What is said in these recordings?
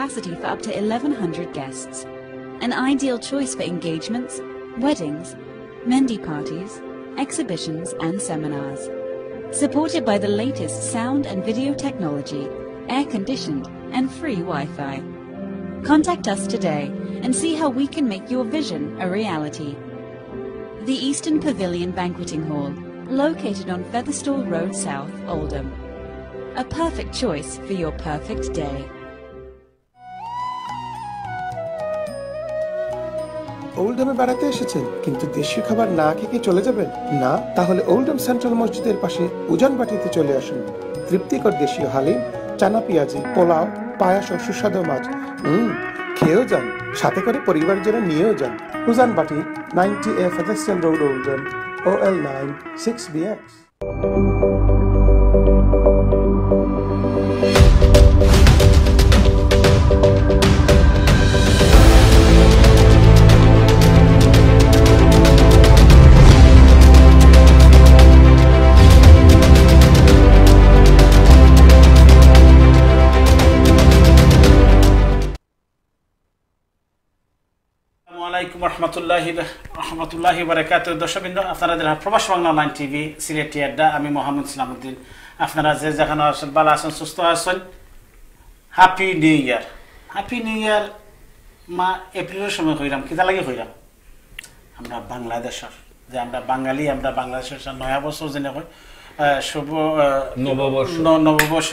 Capacity for up to 1,100 guests. An ideal choice for engagements, weddings, Mendi parties, exhibitions, and seminars. Supported by the latest sound and video technology, air conditioned, and free Wi Fi. Contact us today and see how we can make your vision a reality. The Eastern Pavilion Banqueting Hall, located on Featherstall Road South, Oldham. A perfect choice for your perfect day. ওল্ডামে বেড়াতে এসেছেন, কিন্তু দেশীয় খাবার না খেয়ে চলে যাবেন? না, তাহলে ওল্ডাম সেন্ট্রাল মসজিদের পাশে উজান বাটিতে চলে আসুন। তৃপ্তিকর দেশীয় হালিম, চানা পেঁয়াজি, পোলাও, পায়াস ও সুস্বাদু মাছ। হুম খেয়েও যান, সাথে করে পরিবার জন্য নিয়েও যান। উজান বাটি, ninety A Featherstall road Oldham O L nine six B রহমতুল্লাহ রহমতুল্লাহ বারাকাত দর্শকবৃন্দ আপনারা যারা প্রবাস বাংলা অনলাইন টিভি সিলেটি আড্ডা আমি মোহাম্মদ ইসলামউদ্দিন। আপনারা যে যেখানে আছেন ভালো আছেন সুস্থ আছেন happy new year happy new year মা এপ্রিলের সময় হইলাম। কিতা লাগে হইলাম? আমরা বাংলাদেশের যে আমরা বাঙালি আমরা বাংলাদেশের নয়া বছর যেনে কয় শুভ নববর্ষ। নববর্ষ।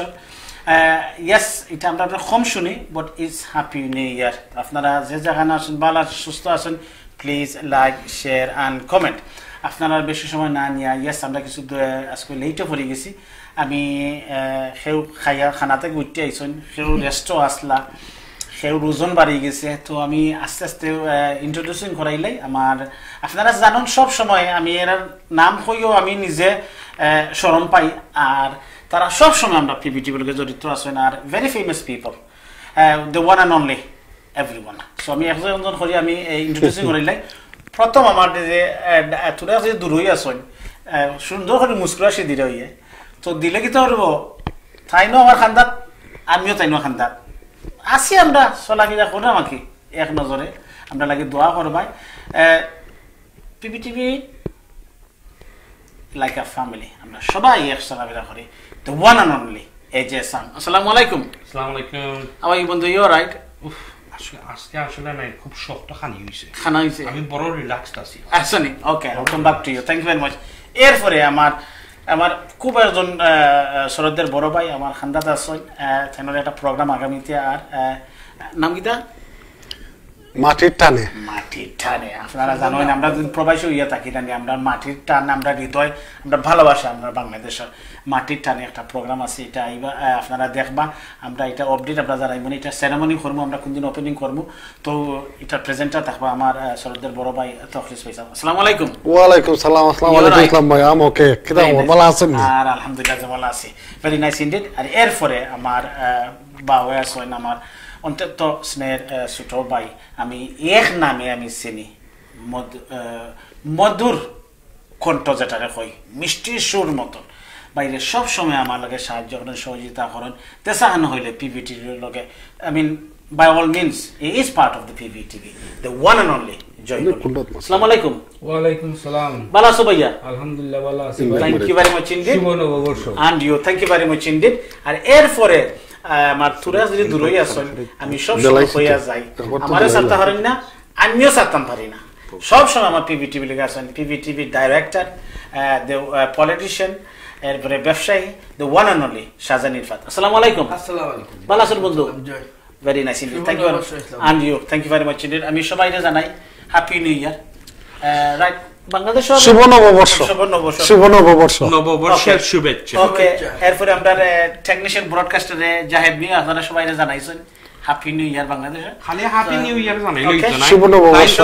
ইয়েস এটা আমরা আপনার কম শুনি but is happy new year আপনারা যে যেখানে আছেন ভালো আছেন, সুস্থ আছেন please like share and comment আপনারা বেশি সময় না নিয়ে ইয়েস আমরা কিছু আজকে লেটে পড়ে গেছি। আমি সেও খাইয়া খানা থেকে উঠতে আইসন সেও রেস্টও আসলা সেও ওজন বাড়ি গেছে। তো আমি আস্তে আস্তে ইন্ট্রোডিউসিং করাইলাই। আমার আপনারা জানুন সব সময় আমি এর নাম কইও আমি নিজে শরম পাই। আর তারা সব সময় আমরা পিপিটি বলকে জড়িত আছেন আর very famous people the one and only every one so আমি একজন একজন করে আমি ইন্ট্রোডিউসিং করাইলাই প্রথম আমার যে তোরা যে দূর হয়ে আসন সুন্দর করে মুস্কুরাশি দিলে হইয়ে তো দিলে কি তো হইব তাইনো আমার খান্দাত আমিও তাইনো খান্দাত। আছি আমরা চলাফেরা করি আমাকে এক নজরে আমরা লাগে দোয়া করবাই PP TV like a family আমরা সবাই এক চলাফেরা করি one and only A J Sam আসসালামু আলাইকুম। আসসালামু আলাইকুম। আমার বন্ধু ইউ রাইট আজকে আসলে নাই খুব শক্ত খানি হয়েছে খানা আমি বড় রিল্যাক্সড আছি। আসনি okay welcome back to you thank you very much এরপরে আমার আমার খুব একজন বড় ভাই আমার খান্দাত আসন তেনার একটা প্রোগ্রাম আগামীতে আর নাম কিতা মাটির টানে। মাটির টানে। আপনারা জানেন আমরা যদি প্রবাসী হইয়া থাকি না আমরা মাটির টান আমরা হৃদয় আমরা ভালোবাসা আমরা বাংলাদেশের মাটির টানে একটা প্রোগ্রাম আছে এটা আইবা আপনারা দেখবা। আমরা এটা আপডেট আমরা যারা মানে এটা সেরেমনি করব আমরা কোনদিন ওপেনিং করব তো এটা প্রেজেন্টার থাকবা আমার আহ, বড় ভাই তখলিস পয়সা আসসালামু আলাইকুম। ওয়ালাইকুম সালাম আসসালামু আলাইকুম ইসলাম ভাই আম ওকে ভালো আছেন? আর আলহামদুলিল্লাহ ভালো আছি। ভেরি নাইস ইন্ডিড আর এরপরে আমার আছেন আমার অন্তত স্নেহের ছোট ভাই আমি এক নামে আমি চিনি। মধু- আহ, মধুর কণ্ঠ যেটাকে কই মিষ্টি সুর মতন। বাইরে সব সময় আমার লগে সাহায্য করেন সহযোগিতা করেন। তেসাহান হইলে পিভিটির লগে I mean by all means he is part of the PV TV the one and only Joy আসসালামু আলাইকুম ওয়ালাইকুম সালাম। ভালো আছো ভাইয়া? আলহামদুলিল্লাহ ভালো আছি thank you very much indeed শুভ নববর্ষ। And you thank you very much indeed. আর এরপরে আহ, যদি দূরই আসন আমি সব সময় হইয়া যাই আমারও পারেন না আমিও পারি না। সব সময় আমার পিভি টিভি লেগে আসেন PV TV director the politician এরপরে ব্যবসায়ী the one and only Shahjahan Irfat আসসালামু আলাইকুম। আসসালামু আলাইকুম। ভালো আছেন বন্ধু? Very nice indeed thank you and you thank you very much indeed আমি সবাইকে জানাই হ্যাপি নিউ ইয়ার রাইট শুভ নববর্ষ। শুভ নববর্ষ। নববর্ষের শুভেচ্ছা। ওকে এরপরে আমরা টেকনিশিয়ান ব্রডকাস্টারে জাহেদ মিয়া আপনারা সবাই জানাইছেন। হ্যাপি নিউ ইয়ার বাংলাদেশে। খালি হ্যাপি ইয়ার শুভ নববর্ষ।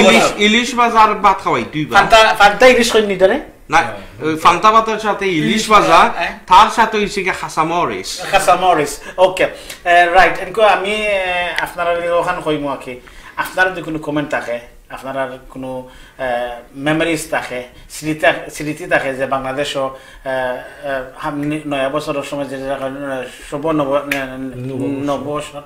ইলিশ ইলিশ বাজার ভাত খাওয়াই দুইবার ফান্তা ফান্তা ইলিশ কই নিদারে না ওই ফান্তা ভাতের সাথে ইলিশ ভাজা তার সাথে হইছে কি হাসা মরিস খাসা মরিস ওকে রাইট এনকো আমি আপনারা ওখানে কইমু আর কি আপনার যদি কোনো কমেন্ট থাকে আপনার কোনো মেমোরিজ থাকে স্মৃতি স্মৃতি থাকে যে বাংলাদেশও নয়া বছরের সময় যে যে- শুভ নব নববর্ষ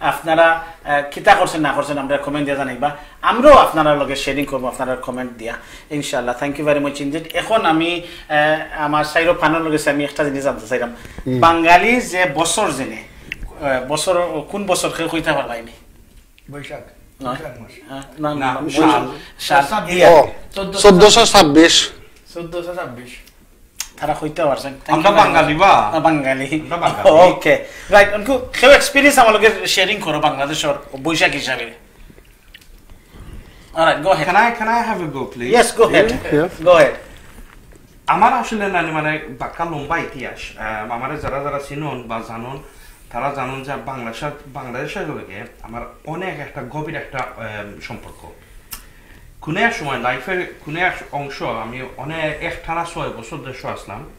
আপনারা কিতা করছেন না করছেন আমরা কমেন্ট দিয়ে জানাইবা। আমরাও আপনারা লগে শেয়ারিং করব আপনারা কমেন্ট দিয়া। ইনশাল্লাহ thank you very much indeed এখন আমি আমার সাইরো ফানোর লগে আমি একটা জিনিস জানতে চাইলাম। বাঙালি যে বছর জেনে বছর কোন বছর কইতে পারবাইনি বৈশাখ। বৈশাখ চোদ্দশো ছাব্বিশ। চোদ্দশো ছাব্বিশ। তারা কইতে পারছেন আমরা you very much. বাঙালি। বা বাঙালি। ওকে রাইট অনকু কেউ এক্সপিরিয়েন্স আমার শেয়ারিং করো বাংলাদেশের বৈশাখ হিসাবে। Alright, go ahead. can I can I have a go please? Yes, go ahead. Yeah. Go ahead. আমার আসলে মানে বাক্কা লম্বা ইতিহাস। আহ, আমার যারা যারা চিনুন বা জানুন তারা জানুন যে বাংলাদেশের বাংলাদেশের লগে আমার অনেক একটা গভীর একটা সম্পর্ক। কোনো এক সময় লাইফের কোনো এক অংশ আমি অনেক একটানা ছয় বছর দেশে আসলাম।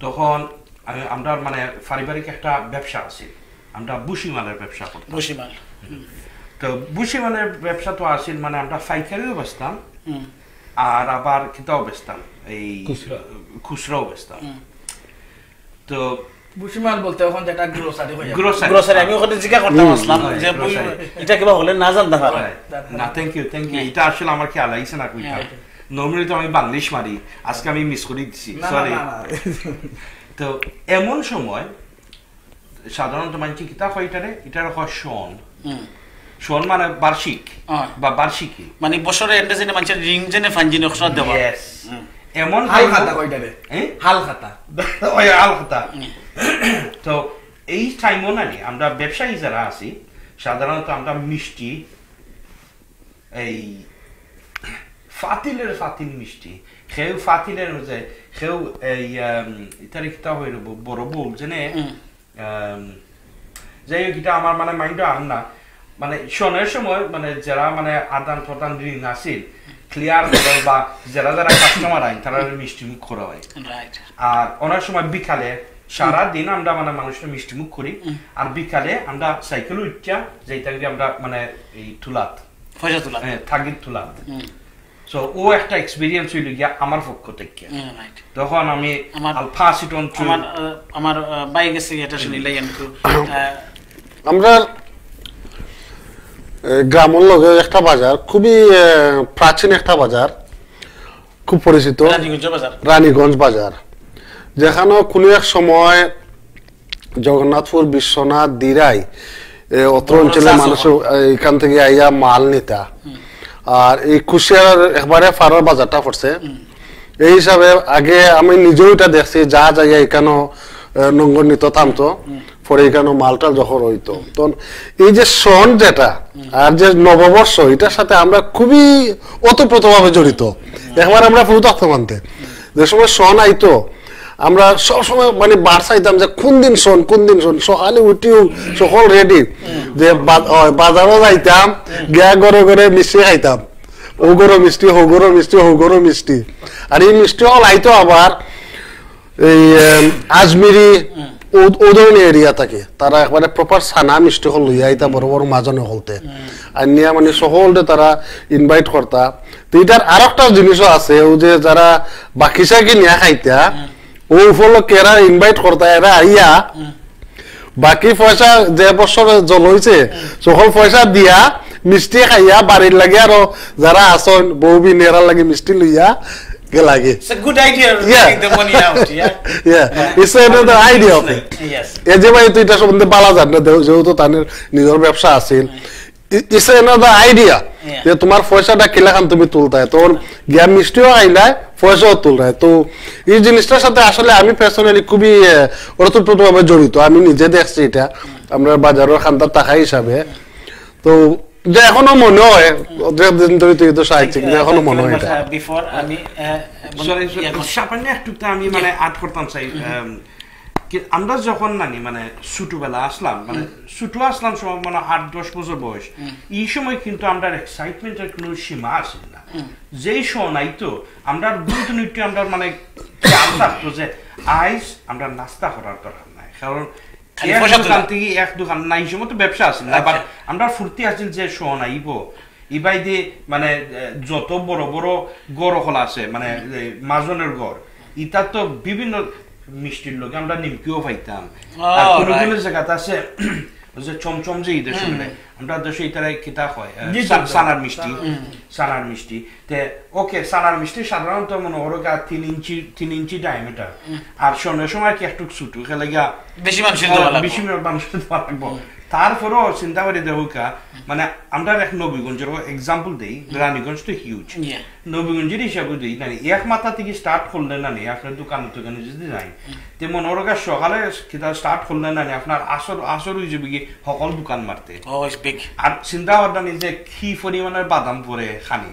তখন আমি আমরা মানে পারিবারিক একটা ব্যবসা আছে। আমরা বুসিমালের ব্যবসা করতাম। বসিমাল তো বুসিমালের ব্যবসা তো আসিল মানে আমরা পাইকারিও বেচতাম। আর আবার কিতাও বেচতাম। এই খুচরা। খুচরাও বেচতাম। তো বুসিমাল বলতে এখন যেটা গ্রোসারি হয়ে গ্রোসারি গ্রোসারি আমি ওখানে জিজ্ঞা করতাম আসলাম যে এটা কিবা হলে না জানতে পারো। না থ্যাংক ইউ থ্যাংক ইউ এটা আসলে আমার খেয়াল আইছে না কইটা। নর্মালি তো আমি বাংলিশ মারি আজকে আমি মিস করে দিচ্ছি না, না, সরি না, না। তো এমন সময় সাধারণত মানে কিতাব হয় এটারে? এটার হয় শন। হুম। শন মানে বার্ষিক বা বার্ষিকী। মানে বছরে এন্ডে জেনে মানুষের রিং জেনে ফাঞ্জিনে খসড়া দেওয়া. এমন হাল খাতা কয়টারে? হ্যাঁ? হাল খাতা। ওই আল কথা তো এই টাইমও নানি আমরা ব্যবসায়ী যারা আছি সাধারণত আমরা মিষ্টি এই ফাতিলের ফাতিল মিষ্টি সেও ফাতিলের যে সেও এই ইতারে কিতা হয়ে রব বড় যেনে যাই হোক এটা আমার মানে মাইন্ডও আন না। মানে শোনের সময় মানে যারা মানে আদান প্রদান ঋণ আসিল ক্লিয়ার বা যারা যারা কাস্টমার আইন তারা মিষ্টি মুখ করা হয়। আর অনেক সময় বিকালে সারা দিন আমরা মানে মানুষের মিষ্টি মুখ করি আর বিকালে আমরা সাইকেল উঠা যেটা আমরা মানে এই তুলাত হ্যাঁ, থাগির তুলাত। সো ও একটা এক্সপিরিয়েন্স হইল গিয়া আমার পক্ষ থেকে। রাইট তখন আমি আমার- আলফা সিটন আমার আমার বাই গেছে এটা শুনিলে একটু আমরা গ্রামের লগে একটা বাজার খুবই প্রাচীন একটা বাজার খুব পরিচিত। রানীগঞ্জ বাজার। যেখানে কোনো এক সময় জগন্নাথপুর বিশ্বনাথ দিরাই অত্র অঞ্চলের মানুষ এখান থেকে আইয়া মাল নিতা। আর এই কুশিয়ার একবারে ফারার বাজারটা পড়ছে। এই হিসাবে আগে আমি নিজেও এটা দেখছি যা জায়গায় এখানে নঙ্গর নিত থামতো। পরে এখানে মালটা যখন হইতো। তো এই যে সন যেটা, আর যে নববর্ষ, এটার সাথে আমরা খুবই ওতপ্রোতভাবে জড়িত। একবার আমরা তথ্য মানতে। যে সময় সন আইতো, আমরা সবসময় মানে বার চাইতাম যে কোন দিন শোন কোন দিন শোন সকালে উঠিও সকল রেডি যে বাজারও যাইতাম, গিয়া ঘরে ঘরে মিষ্টি খাইতাম। ও গরো মিষ্টি হো গরো মিষ্টি হো গরো মিষ্টি। আর এই মিষ্টি হল আইতো আবার এই আজমিরি ও- ও ধরনের এরিয়া থাকে। তারা একবারে প্রপার সানা মিষ্টি হল লইয়া আইতা বড় বড় মাজনে হলতে। আর নিয়ে মানে সকলতে তারা ইনভাইট করতা। তো এটার আর একটা জিনিসও আছে ও যে যারা বাকি সাইকে নিয়ে খাইতা ও উপলক্ষে এরা ইনভাইট করতে এরা আইয়া বাকি পয়সা যে বছর জল হয়েছে সকল পয়সা দিয়া মিষ্টি খাইয়া বাড়ির লাগে আরও যারা আসন বউ বিন এরা লাগে মিষ্টি লইয়া লাগে It's a good idea of Yeah. taking the money out, yeah? Yeah, it's another idea of it. Yes. এ যে ভাই তুই এটা সম্বন্ধে বালা না যেহেতু তার নিজের ব্যবসা আছে। It's another idea. যে তোমার পয়সাটা কিলা খান তুমি তুলতায় তোর জ্ঞান মিষ্টিও আইলায় পয়সাও তুলতায় তো এই জিনিসটার সাথে আসলে আমি পার্সোনালি খুবই ওতপ্রোতভাবে জড়িত। আমি নিজে দেখছি এটা। আমরা বাজারের খান্দার টাকা হিসাবে। তো যে এখনও মনে হয় দিন ধরে তুই তো সাহায্য কিন্তু এখনও মনে হয় এটা। বিফোর আমি সরি সামান্য একটু আমি মানে আট করতাম চাই আমরা যখন নানি মানে ছোটবেলা আসলাম মানে ছোট আসলাম সময় মানে আট দশ বছর বয়স এই সময় কিন্তু আমরা এক্সাইটমেন্টের কোনো সীমা আছে না। যেই সময় তো আমরা দুটো নৃত্য আমরা মানে খেয়াল থাকতো যে আইস আমরা নাস্তা করার দরকার নাই। কারণ এক দোকান সময় তো ব্যবসা না বাট আমরা ফুর্তি আছিল যে শোন আইব ইবাই মানে যত বড় বড় গড় হল আছে মানে মাজনের গড় ইটা তো বিভিন্ন মিষ্টির লোক আমরা নিমকিও পাইতাম। আর Oh, কোনো কোনো জায়গাতে আছে যে চমচম যে ঈদের সময় আমরা দেশে ইতারাই কিতা হয় এ, জি, সা- জি, সানার মিষ্টি। সানার মিষ্টি। তে ওকে সানার মিষ্টি সাধারণত মনে ওর গা তিন ইঞ্চি তিন ইঞ্চি ডায়ামিটার আর সন্ধ্যের সময় কি একটু ছুটু খেলে গিয়া বেশি মানুষের বেশি মানুষের তারপরেও চিন্তা করে দেহুকা মানে আমরা এক নবীগঞ্জের এক্সাম্পল দেই রানীগঞ্জ তো হিউজ নবীগঞ্জের হিসাবে দিই না এক মাথা থেকে স্টার্ট করলেন না নেই আপনার দোকানে দোকানে যদি যাই তেমন ওরকা সকালে কিতা স্টার্ট করলেন না নেই আপনার আসর আসর হয়ে যাবে কি সকল দোকান মারতে Oh. আর চিন্তা করতেন যে কি পরিমাণের বাদাম পরে খানি।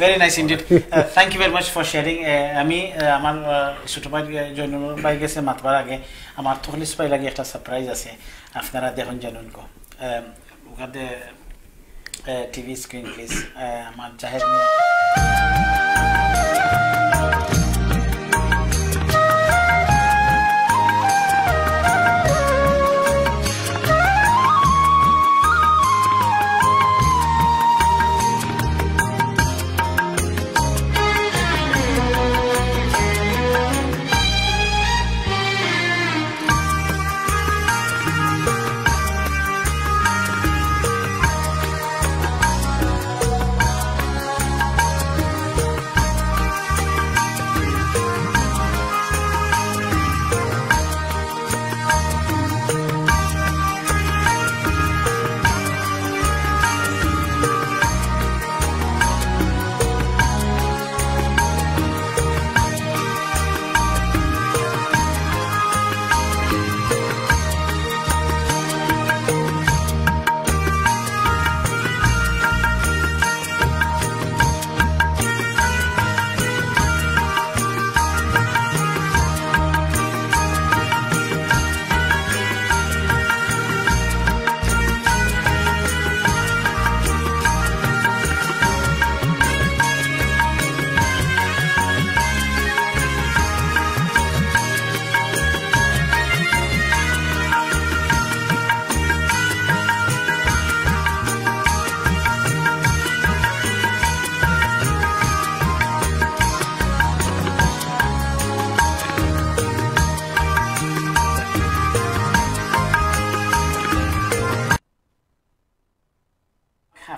Very nice indeed thank you very much for sharing আমি uh, আমার uh, ছোট ভাই জৈন ভাই গেছে মাতবার আগে। আমার তখনই স্পাই লাগে একটা সারপ্রাইজ আছে। আপনারা দেখুন জানুন কো। Um, ওখানে টিভি স্ক্রিন প্লিজ আমার জাহের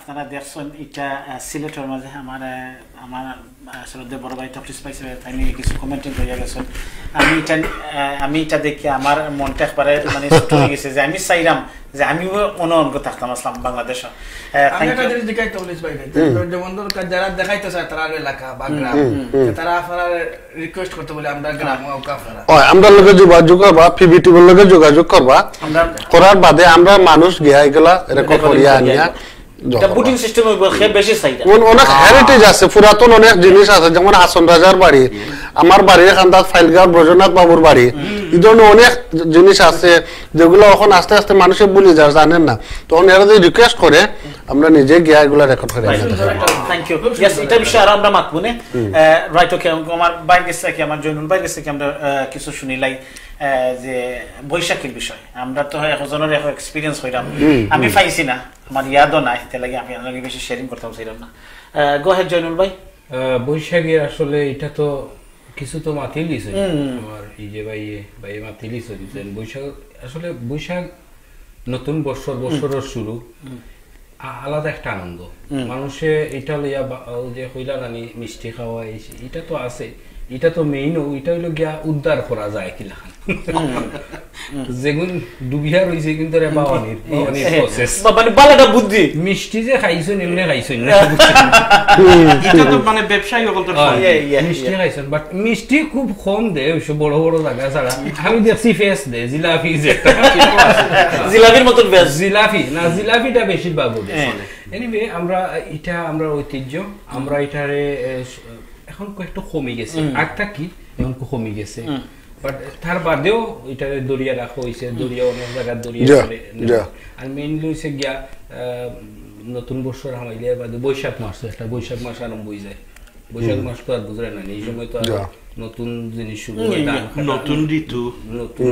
আপনারা দেখছেন এটা সিলেটের মাঝে আমার আমার আসলে বড় ভাই টপিস পাইছে আমি কিছু কমেন্টিং হয়ে গেছেন। আমি এটা আমি এটা দেখে আমার মনটা একবারে মানে ছোট হয়ে গেছে যে আমি চাইলাম যে আমিও অন্য অঙ্গ থাকতাম আসলাম বাংলাদেশে। যারা দেখাইতে চায় তারা এলাকা বা গ্রাম তারা আপনারা রিকোয়েস্ট করতে বলে আমরা গ্রাম আমরা লগে যোগাযোগ করবা লগে যোগাযোগ করবা। আমরা করার বাদে আমরা মানুষ গিয়া এগুলা রেকর্ড করিয়া আনিয়া এটা বুটিং সিস্টেম বেশি চাইদা অনেক হেরিটেজ আছে পুরাতন অনেক জিনিস আছে যেমন হাসন রাজার বাড়ি আমার বাড়ির এখানটা ফাইলগাঁও ব্রজনাথ বাবুর বাড়ি। এই ধরনের অনেক জিনিস আছে যেগুলো এখন আস্তে আস্তে মানুষে বলি যায় জানেন না। তখন এরা যদি রিকোয়েস্ট করে আমরা নিজে গিয়া এগুলা রেকর্ড করে থ্যাংক ইউ এটা বিষয়ে আর আমরা মাতবো নে? রাইট ওকে আমার বাইর গেছে কি আমার জৈনুল বাইর গেছে কি আমরা কিছু শুনিলাই যে বৈশাখীর বিষয়। আমরা তো একজনের এক এক্সপিরিয়েন্স হইলাম আমি পাইছি না। আমার ইয়াদও নাই তাই লাগে আমি আপনাকে বেশি শেয়ারিং করতে চাইলাম না। গো হেড জৈনুল ভাই। বৈশাখীর আসলে এটা তো কিছু তো মাতিল দিছে আমার এই যে ভাই ভাই মাতিল দিছেন। বৈশাখ আসলে বৈশাখ নতুন বছর বছরের শুরু। আলাদা একটা আনন্দ। মানুষে এটা লইয়া যে হইলা নানি মিষ্টি খাওয়া এটা তো আছে। এটা তো মেইন এটা হইল গিয়া উদ্ধার করা যায় কিলা যেগুন ডুবিয়া রইছে কিন্তু রে প্রসেস বা- মানে বালাটা বুদ্ধি। মিষ্টি যে খাইছেন এমনি খাইছেন না। এটা তো মানে ব্যবসায়ী সকল তো হয়, মিষ্টি. খাইছেন বাট মিষ্টি খুব কম দে ওইসব বড় বড় জায়গা ছাড়া। আমি দেখছি ফেস দে জিলাপি যে। জিলাপির মতন বেশ জিলাপি না জিলাপিটা বেশিরভাগ ওদের হ্যাঁ। এনিওয়ে আমরা এটা আমরা ঐতিহ্য। আমরা এটারে এখন একটু কমে গেছে। আগটা কি? এখন কমে গেছে। বাট তার বাদেও এটারে দরিয়া রাখা হয়েছে। দরিয়া অনেক জায়গায় দরিয়া। আর মেইনলি হচ্ছে গিয়া নতুন বছর হামাইলে বাদে বৈশাখ মাস একটা বৈশাখ মাস আরম্ভ হয়ে যায়। বৈশাখ মাস তো আর না। এই সময় তো আর নতুন জিনিস শুরু হয় নতুন ঋতু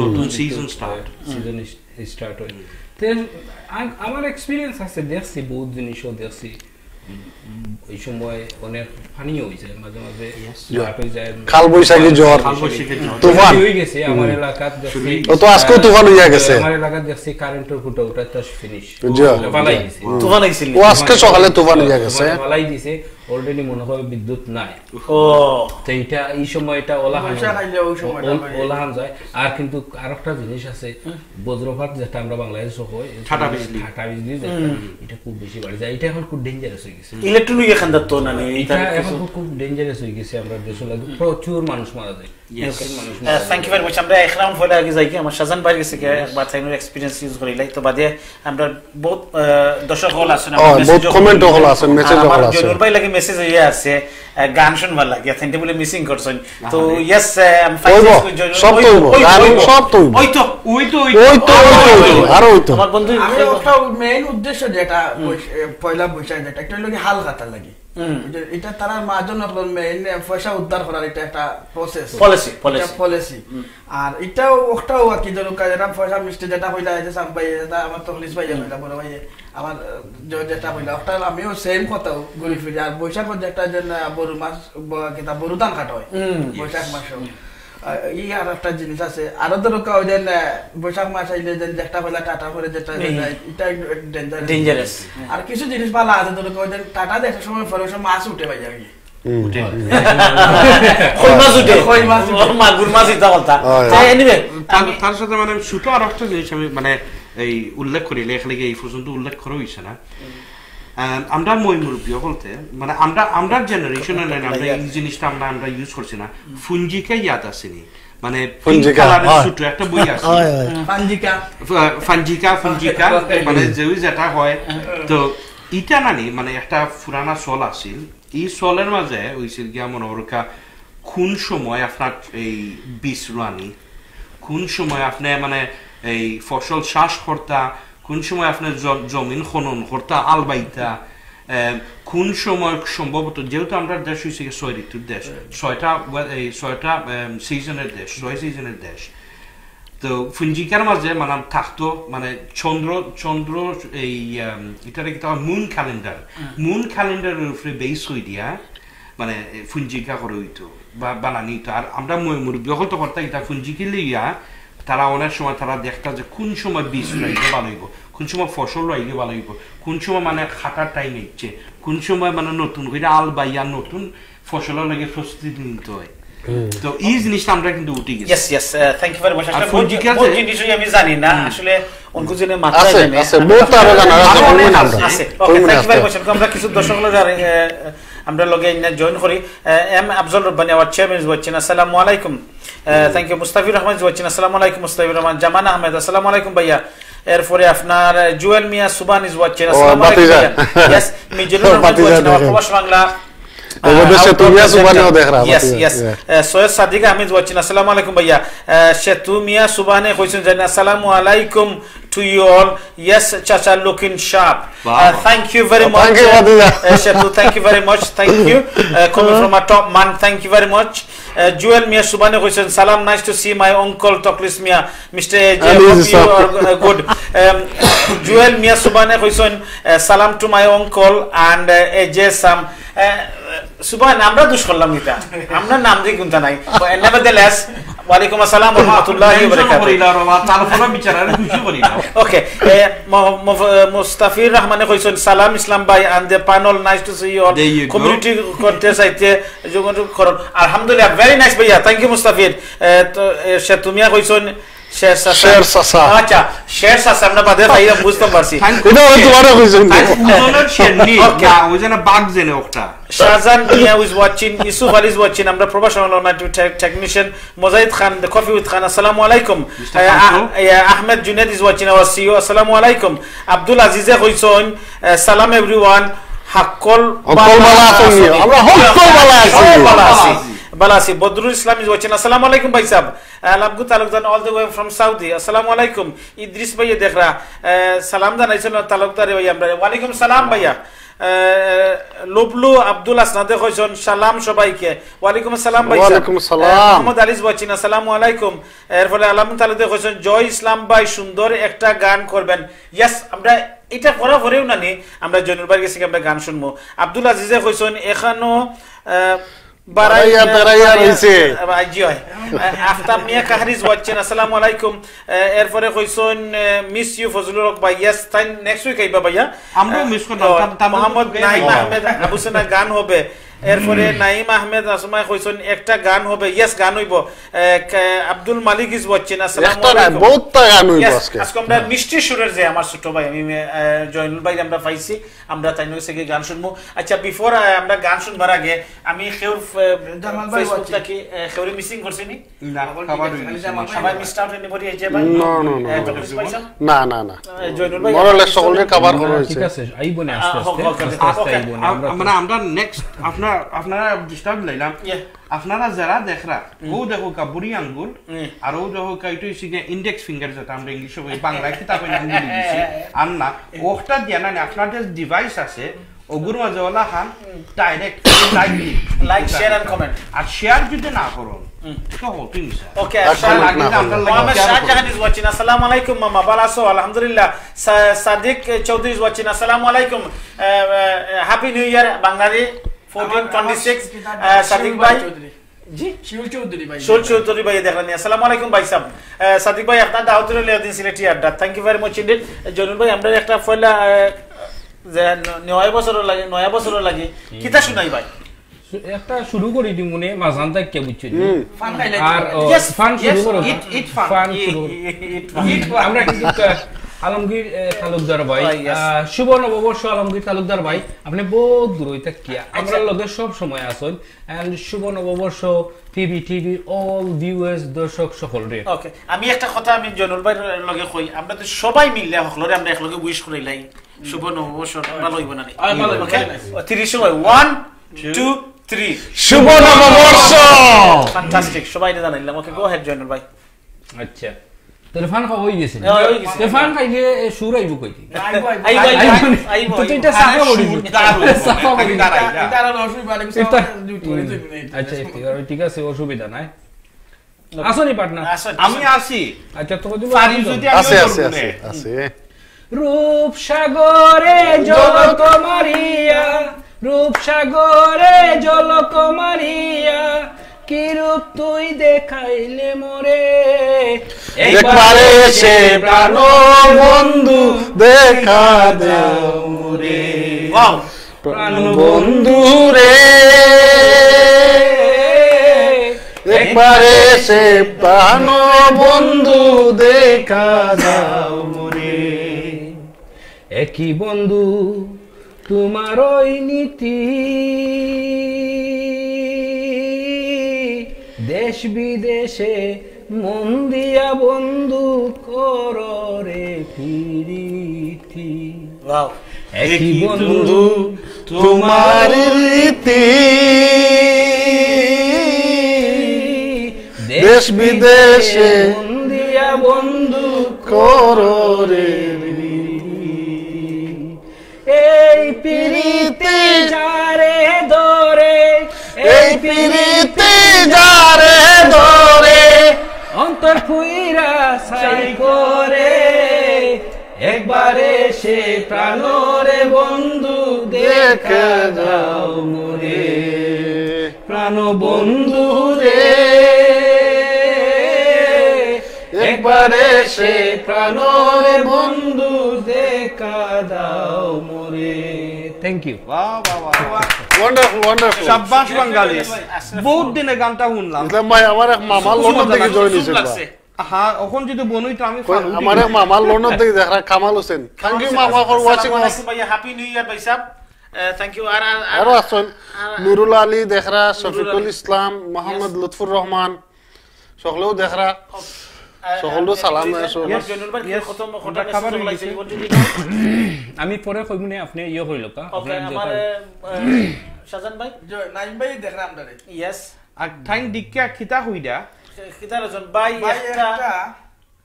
নতুন সিজন স্টার্ট সিজন স্টার্ট হয়। তো আমার এক্সপিরিয়েন্স আছে দেখছি বহুত জিনিসও দেখছি। ওই সময় অনেক পানিও হয়ে মাঝে মাঝে কাল বৈশাখী জ্বর তুফান। হয়ে গেছে আমার এলাকাত তো আজকেও তুফান হইয়া গেছে। আমার এলাকাত দেখছি কারেন্টের খুঁটা ওটা তো ফিনিশ পালাই তুফান আইছিল ও আজকে সকালে তুফান হইয়া গেছে। পালাই দিছে। অলরেডি মনে হয় বিদ্যুৎ নাই। ও। তো এটা এই ওলাহান সময়টা ও- হয়। ওলাহান যায়। আর কিন্তু আরেকটা জিনিস আছে বজ্রপাত যেটা আমরা বাংলাদেশে হয় ঠাটা বিজলি। ঠাটা বিজলি এটা খুব বেশি বাড়ে যায়। এটা এখন খুব ডেঞ্জারাস হয়ে গেছে। ইলেকট্রনিক এখান তো না এটা এখন খুব- ডেঞ্জারাস হয়ে গেছে আমরা দেশে। লাগে প্রচুর মানুষ মারা যায়। যায়। থ্যাংক ইউ ভেরি মাচ আমরা রাউন্ড হলে আগে যাই কি আমার শাহজান ভাই গেছে কি একবার তাইনের এক্সপিরিয়েন্স ইউজ করিলাই তো বাদে আমরা বহুত দর্শক হল আছে বহুত comment ও হল আছে, message ও হল আছে। জনুর ভাই লাগে মেসেজ হইয়া আছে গান শুনবার লাগে থ্যাংক বলে মিসিং করছেন তো ইয়েস আমি হইব, সব তো সব তো। ওই তো ওই তো ওই তো ওই তো আরও ওই তো আমার বন্ধু আমি একটা মেইন উদ্দেশ্য যেটা পয়লা বৈশাখ যেটা একটা কি হাল কাটার লাগে। এটা- তারা মাজন পয়সা উদ্ধার করার এটা একটা প্রসেস পলিসি. পলিসি আর এটাও ওটাও কি যেটা পয়সা মিষ্টি যেটা হইলা যে সাম ভাই যেটা আমার তো পুলিশ বড় ভাই আমার যেটা হইলা ওটা আমিও সেম কথাও ঘুরি ফিরি। আর বৈশাখ যেটা যে বড় মাস কিতা বড় ধান কাটা হয়। বৈশাখ ই আর একটা জিনিস আছে। আরও ধরো কাউ যে বৈশাখ মাস আইলে যে একটা হইলা টাটা করে যেটা এটা ডেঞ্জারাস আর কিছু জিনিস ভালো আছে ধরো কাউ যে টাটা দেখার সময় ওই মাছ উঠে হয়। এনিওয়ে তার- সাথে মানে ছোট আর একটা জিনিস আমি মানে এই উল্লেখ করি এখানে এই পর্যন্ত উল্লেখ করা হয়েছে না? আমরা মই মুরব্বী বলতে মানে আমরা আমরা জেনারেশন আমরা এই জিনিসটা আমরা আমরা ইউজ করছি না। ফুঞ্জিকা ইয়াদ আসেনি। মানে ছোট একটা বই আছে। হয়। ফাঞ্জিকা। ফুঞ্জিকা মানে যে যেটা হয়। তো ইটা নানি মানে একটা পুরানা চল আছিল। এই চলের মাঝে হয়েছিল গিয়া মনে করকা কোন সময় আপনার এই বীজ রানি কোন সময় আপনি মানে এই ফসল চাষ করতা কোন সময় আপনি জ- জমিন খনন করতা আলবাইতা কোন সময় সম্ভবত যেহেতু আমরা দেশ হয়েছে ছয় ঋতুর দেশ ছয়টা এই ছয়টা সিজনের দেশ ছয় সিজনের দেশ। তো ফুঞ্জিকার মাঝে মানে থাকতো মানে চন্দ্র চন্দ্র এই এটারে কি মুন ক্যালেন্ডার মুন ক্যালেন্ডারের উপরে বেস হই দিয়া মানে ফুঞ্জিকা করে হইতো বা বানানি হইতো। আর আমরা মুরব্বী হল তো করতাম এটা ফুঞ্জিকে লইয়া তারা অনেক সময় তারা দেখতা যে কোন সময় বীজ রাইলে ভালো হইব। কোন সময় ফসল রাইলে ভালো হইব। কোন সময় মানে খাটার টাইম হচ্ছে কোন সময় মানে নতুন করে আল বাইয়া নতুন ফসলের লাগে প্রস্তুতি নিতে হয়। তো এই জিনিসটা আমরা কিন্তু উঠে গেছি। Yes yes thank you very much আসলে আমি জানি না। আসলে অঙ্কু জেনে মাত্রা আছে, জানে। আছে, বহুত আরও জানার আছে, অনেক ওকে থ্যাংক ইউ ভেরি আস্তে। মাচ আমরা কিছু দর্শক লোক আমরা লগে জয়েন করি। M Afzal Rabbani our chairman watching আসসালামু আলাইকুম। Thank you Mustafir Rahman watching আসসালামু আলাইকুম মুস্তাফির রহমান জামান আহমেদ আসসালামু আলাইকুম ভাইয়া এরপরে আপনার জুয়েল মিয়া সুবান ইজ ওয়াচিং আসসালামু আলাইকুম ভাইয়া ইয়েস মিজুরুর রহমান। প্রবাস বাংলা ওদের সে তুমিয়া সুবানেও দেখ রা, Yes, বাতিজা, yes. yeah. Uh, Soyed Sadiq Ahmed Uh, to you all. Yes, Chacha looking sharp. Wow. Uh, thank you very oh, much. Thank you, Uh, Shetu, thank you very much. Thank you. Uh, coming from a top man, thank you very much. Uh, Joel Mia Subhane question. Salam, nice to see my uncle Toklis Mia. Mr. AJ, hope you are uh, good. Um, Joel Mia Subhane question. Uh, salam to my uncle and uh, AJ Sam. Uh, সুবান আমরা দুষ করলাম এটা আমরা নাম দিয়ে গুনতা নাই নেভারদেলেস ওয়ালাইকুম আসসালাম ওয়া রাহমাতুল্লাহি ওয়া বারাকাতুহু তারপরে বিচারার খুশি করি না Okay, Mo- Mo- Mustafir Rahmane কইছেন সালাম ইসলাম ভাই and the panel nice to see you community করতে চাইতে যোগাযোগ করুন আলহামদুলিল্লাহ ভেরি নাইস ভাইয়া থ্যাংক ইউ মুস্তাফির তো সে তুমিয়া কইছেন শের সাসা আচ্ছা শের সাসা আমরা বাদে ভাইয়া বুঝতে পারছি এটা আমি তোমারও কইছেন উজনের শেরনি Okay. না ওই যেন বাঘ জেনে ওটা Shazan Mia is watching, Yusuf Ali is watching, I'm the professional online te- technician, Mozaid Khan, the coffee with Khan, Assalamu alaikum. Mr. Uh, Khanto. Ah- yeah, Ahmed Junaid is watching, our CEO, Assalamu alaikum. Abdul Aziz Hoyson, uh, salam everyone. Hakol সকল বালা আমরা সকল বালা আছি। বালাসি Badrul Islam is watching আসসালাম আলাইকুম ভাই সাহেব। লাভ গুত তালুকদান all the way from Saudi আসসালাম আলাইকুম। ইদ্রিস ভাইয়া দেখরা সালাম জানাইছিল তালুকদার ভাই আমরা। ওয়ালাইকুম সালাম ভাইয়া। লুবলু আব্দুল আসনাদ হয়েছেন সালাম সবাইকে। ওয়ালাইকুম আসসালাম ভাই ওয়ালাইকুম আসসালাম মোহাম্মদ আলিস ওয়াচিং আসসালাম আলাইকুম। এর ফলে আলাম দে হয়েছেন জয় ইসলাম ভাই সুন্দর একটা গান করবেন। ইয়াস আমরা এটা করা পরেও নানি আমরা জৈনুর বাড়ি গেছি আমরা গান শুনব। আব্দুল আজিজে হয়েছেন এখানেও বাড়াইয়া বেড়াইয়া রইছে। হয় আফতাব মিয়া কাহারিজ ওয়াচ্ছেন আসসালামু আলাইকুম আহ, এরপরে কইছেন মিস ইউ ফজলুল হক ভাই ইয়াস তাই নেক্সট উইক আইবা ভাইয়া আমরাও মিস করলাম। মোহাম্মদ নাইম আহমেদ আবু গান হবে এরপরে নাইম আহমেদ আসমায় কইছেন একটা গান হবে। ইয়েস গান হইব। আহ, আব্দুল মালিক ইজ ওয়াচ্ছেন আসসালামু আলাইকুম। বহুতটা গান হইব আজকে। আজকে আমরা মিষ্টি সুরের যে আমার ছোট ভাই আমি জয়নুল ভাই আমরা পাইছি। আমরা তাই নয় থেকে গান শুনব? আচ্ছা বিফোর আমরা গান শুনবার আগে আমি খেউর জামাল ভাই ফেসবুক watching. থেকে খেউরে মিসিং করছি নি? না হয়ে। সবাই মিসড আউট ভাই পাইছো? না না না। জয়নুল ভাই মরলে করা হয়েছে। ঠিক আছে আইব না আস্তে আস্তে হোক, আস্তে হোক, আস্তে okay. আইব না আমরা মানে আমরা নেক্সট আপনার আপনারা ডিস্টার্ব লাইলাম. আপনারা যারা দেখরা ও দেখো কা বুড়ি আঙ্গুল Mm. আর ও দেখো কা এটা ইন্ডেক্স ফিঙ্গার যেটা আমরা ইংলিশে বলি বাংলা কিতাব আঙ্গুল দিছি। আর না ওটা দিয়া না আপনার যে ডিভাইস আছে ওগুর মাঝে ওলা খান direct like like share and comment R share যদি না করুন তো ওকে আর comment না আমরা করলে। Mohammed share Shah করুন। Jahan is watching. Assalamu alaikum, Mama. Balaso, Alhamdulillah. Sa- Sadiq Chaudhary is watching. Assalamu alaikum. Happy New Year, Bangladesh. 1426. Sadiq bhai. জি চৌধুরী ভাই চৌধুরী ভাই দেখলেন আসসালামু আলাইকুম ভাই সাহেব সাদিক ভাই আপনার দাওয়াত রইল সিলেটি আড্ডা thank you very much indeed Jonul ভাই আমরা একটা ফয়লা যে নয় বছর লাগে নয় বছর লাগে কিতা শুনাই ভাই একটা শুরু করি দিই মনে মাঝান তাই বুঝছি আর ফান শুরু করো eat- eat fun. ফান শুরু আমরা কিন্তু আহ, আলমগীর তালুকদার ভাই। শুভ নববর্ষ আলমগীর তালুকদার ভাই। আপনি বহুত দূর হইতে কিয়া। আমরা লগে সব সময় আসুন এন্ড শুভ নববর্ষ টিভি টিভি অল ভিউয়ার্স দর্শক সকলরে। ওকে আমি একটা কথা আমি জনুল ভাই লগে কই। আমরা তো সবাই মিললে সকলরে আমরা একলগে উইশ করে লাই। শুভ নববর্ষ ভালো হইব না নি ভালো ওকে very 30 সময়। 1 2 3 শুভ নববর্ষ ফ্যান্টাস্টিক সবাই জানাইলাম। ওকে গো হেড জনুল ভাই। আচ্ছা। তাহলে ফান খাওয়া হয়ে গেছে। হ্যাঁ, খাইলে সুর আইব কই আইবো, আইবো। আইবো, আইবো, আইবো, আইবো, তো আইবো। এটা সাফা করি সাফা করি এটা আরও অসুবিধা লাগে, ইফতার দুটো করে দুই মিনিট। আচ্ছা ঠিক আছে অসুবিধা নাই। আসনি পাটনা। আমি আসি। আচ্ছা তো আছে আছে আছে আছে। রূপ সাগরে জলক মারিয়া রূপ সাগরে জলক মারিয়া কি রূপ তুই দেখাইলে মোরে? একবারে এসে প্রাণ বন্ধু দেখা দেও মোরে। প্রাণ বন্ধু রে। একবারে এসে প্রাণ বন্ধু দেখা দাও মোরে। একই বন্ধু তোমার ওই নীতি। দেশ বিদেশে মন দিয়া বন্ধু কররে ফিরিতি Wow. একই বন্ধু তোমার রীতি। দেশ বিদেশে মন দিয়া বন্ধু করো রে এই পিরিতে যারে ধরে এই পিরিতি যারে ধরে, অন্তর ফুইরা সাই করে, একবারে সে প্রাণরে বন্ধু দেখা যাও মোরে, প্রাণ বন্ধু রে। একবারে সে প্রাণরে বন্ধু দেখা দাও মোরে। থ্যাংক ইউ শাব্বাস বাঙালি বহুত দিনে গানটা শুনলাম। ভাই আমার এক মামা লন্ডন থেকে জয়েন হয়েছে হ্যাঁ এখন যদি বনুই তো আমি আমার এক মামা লন্ডন থেকে দেখা কামাল হোসেন। থ্যাংক ইউ মামা for watching us happy new year ভাই সাহেব থ্যাংক ইউ আর আর- আরও আছেন। নুরুল আলী দেখরা শফিকুল ইসলাম মোহাম্মদ লুৎফুর রহমান সকলেও দেখরা। আমি পরে কইমুনে আপনি ইয়ে হইল কা শাহজান ভাই? নাইম ভাই দেখলাম তারে ইয়েস আর ঠাইন দিকে খিতা হইডা খিতা জন ভাই ভাই একটা। একটা।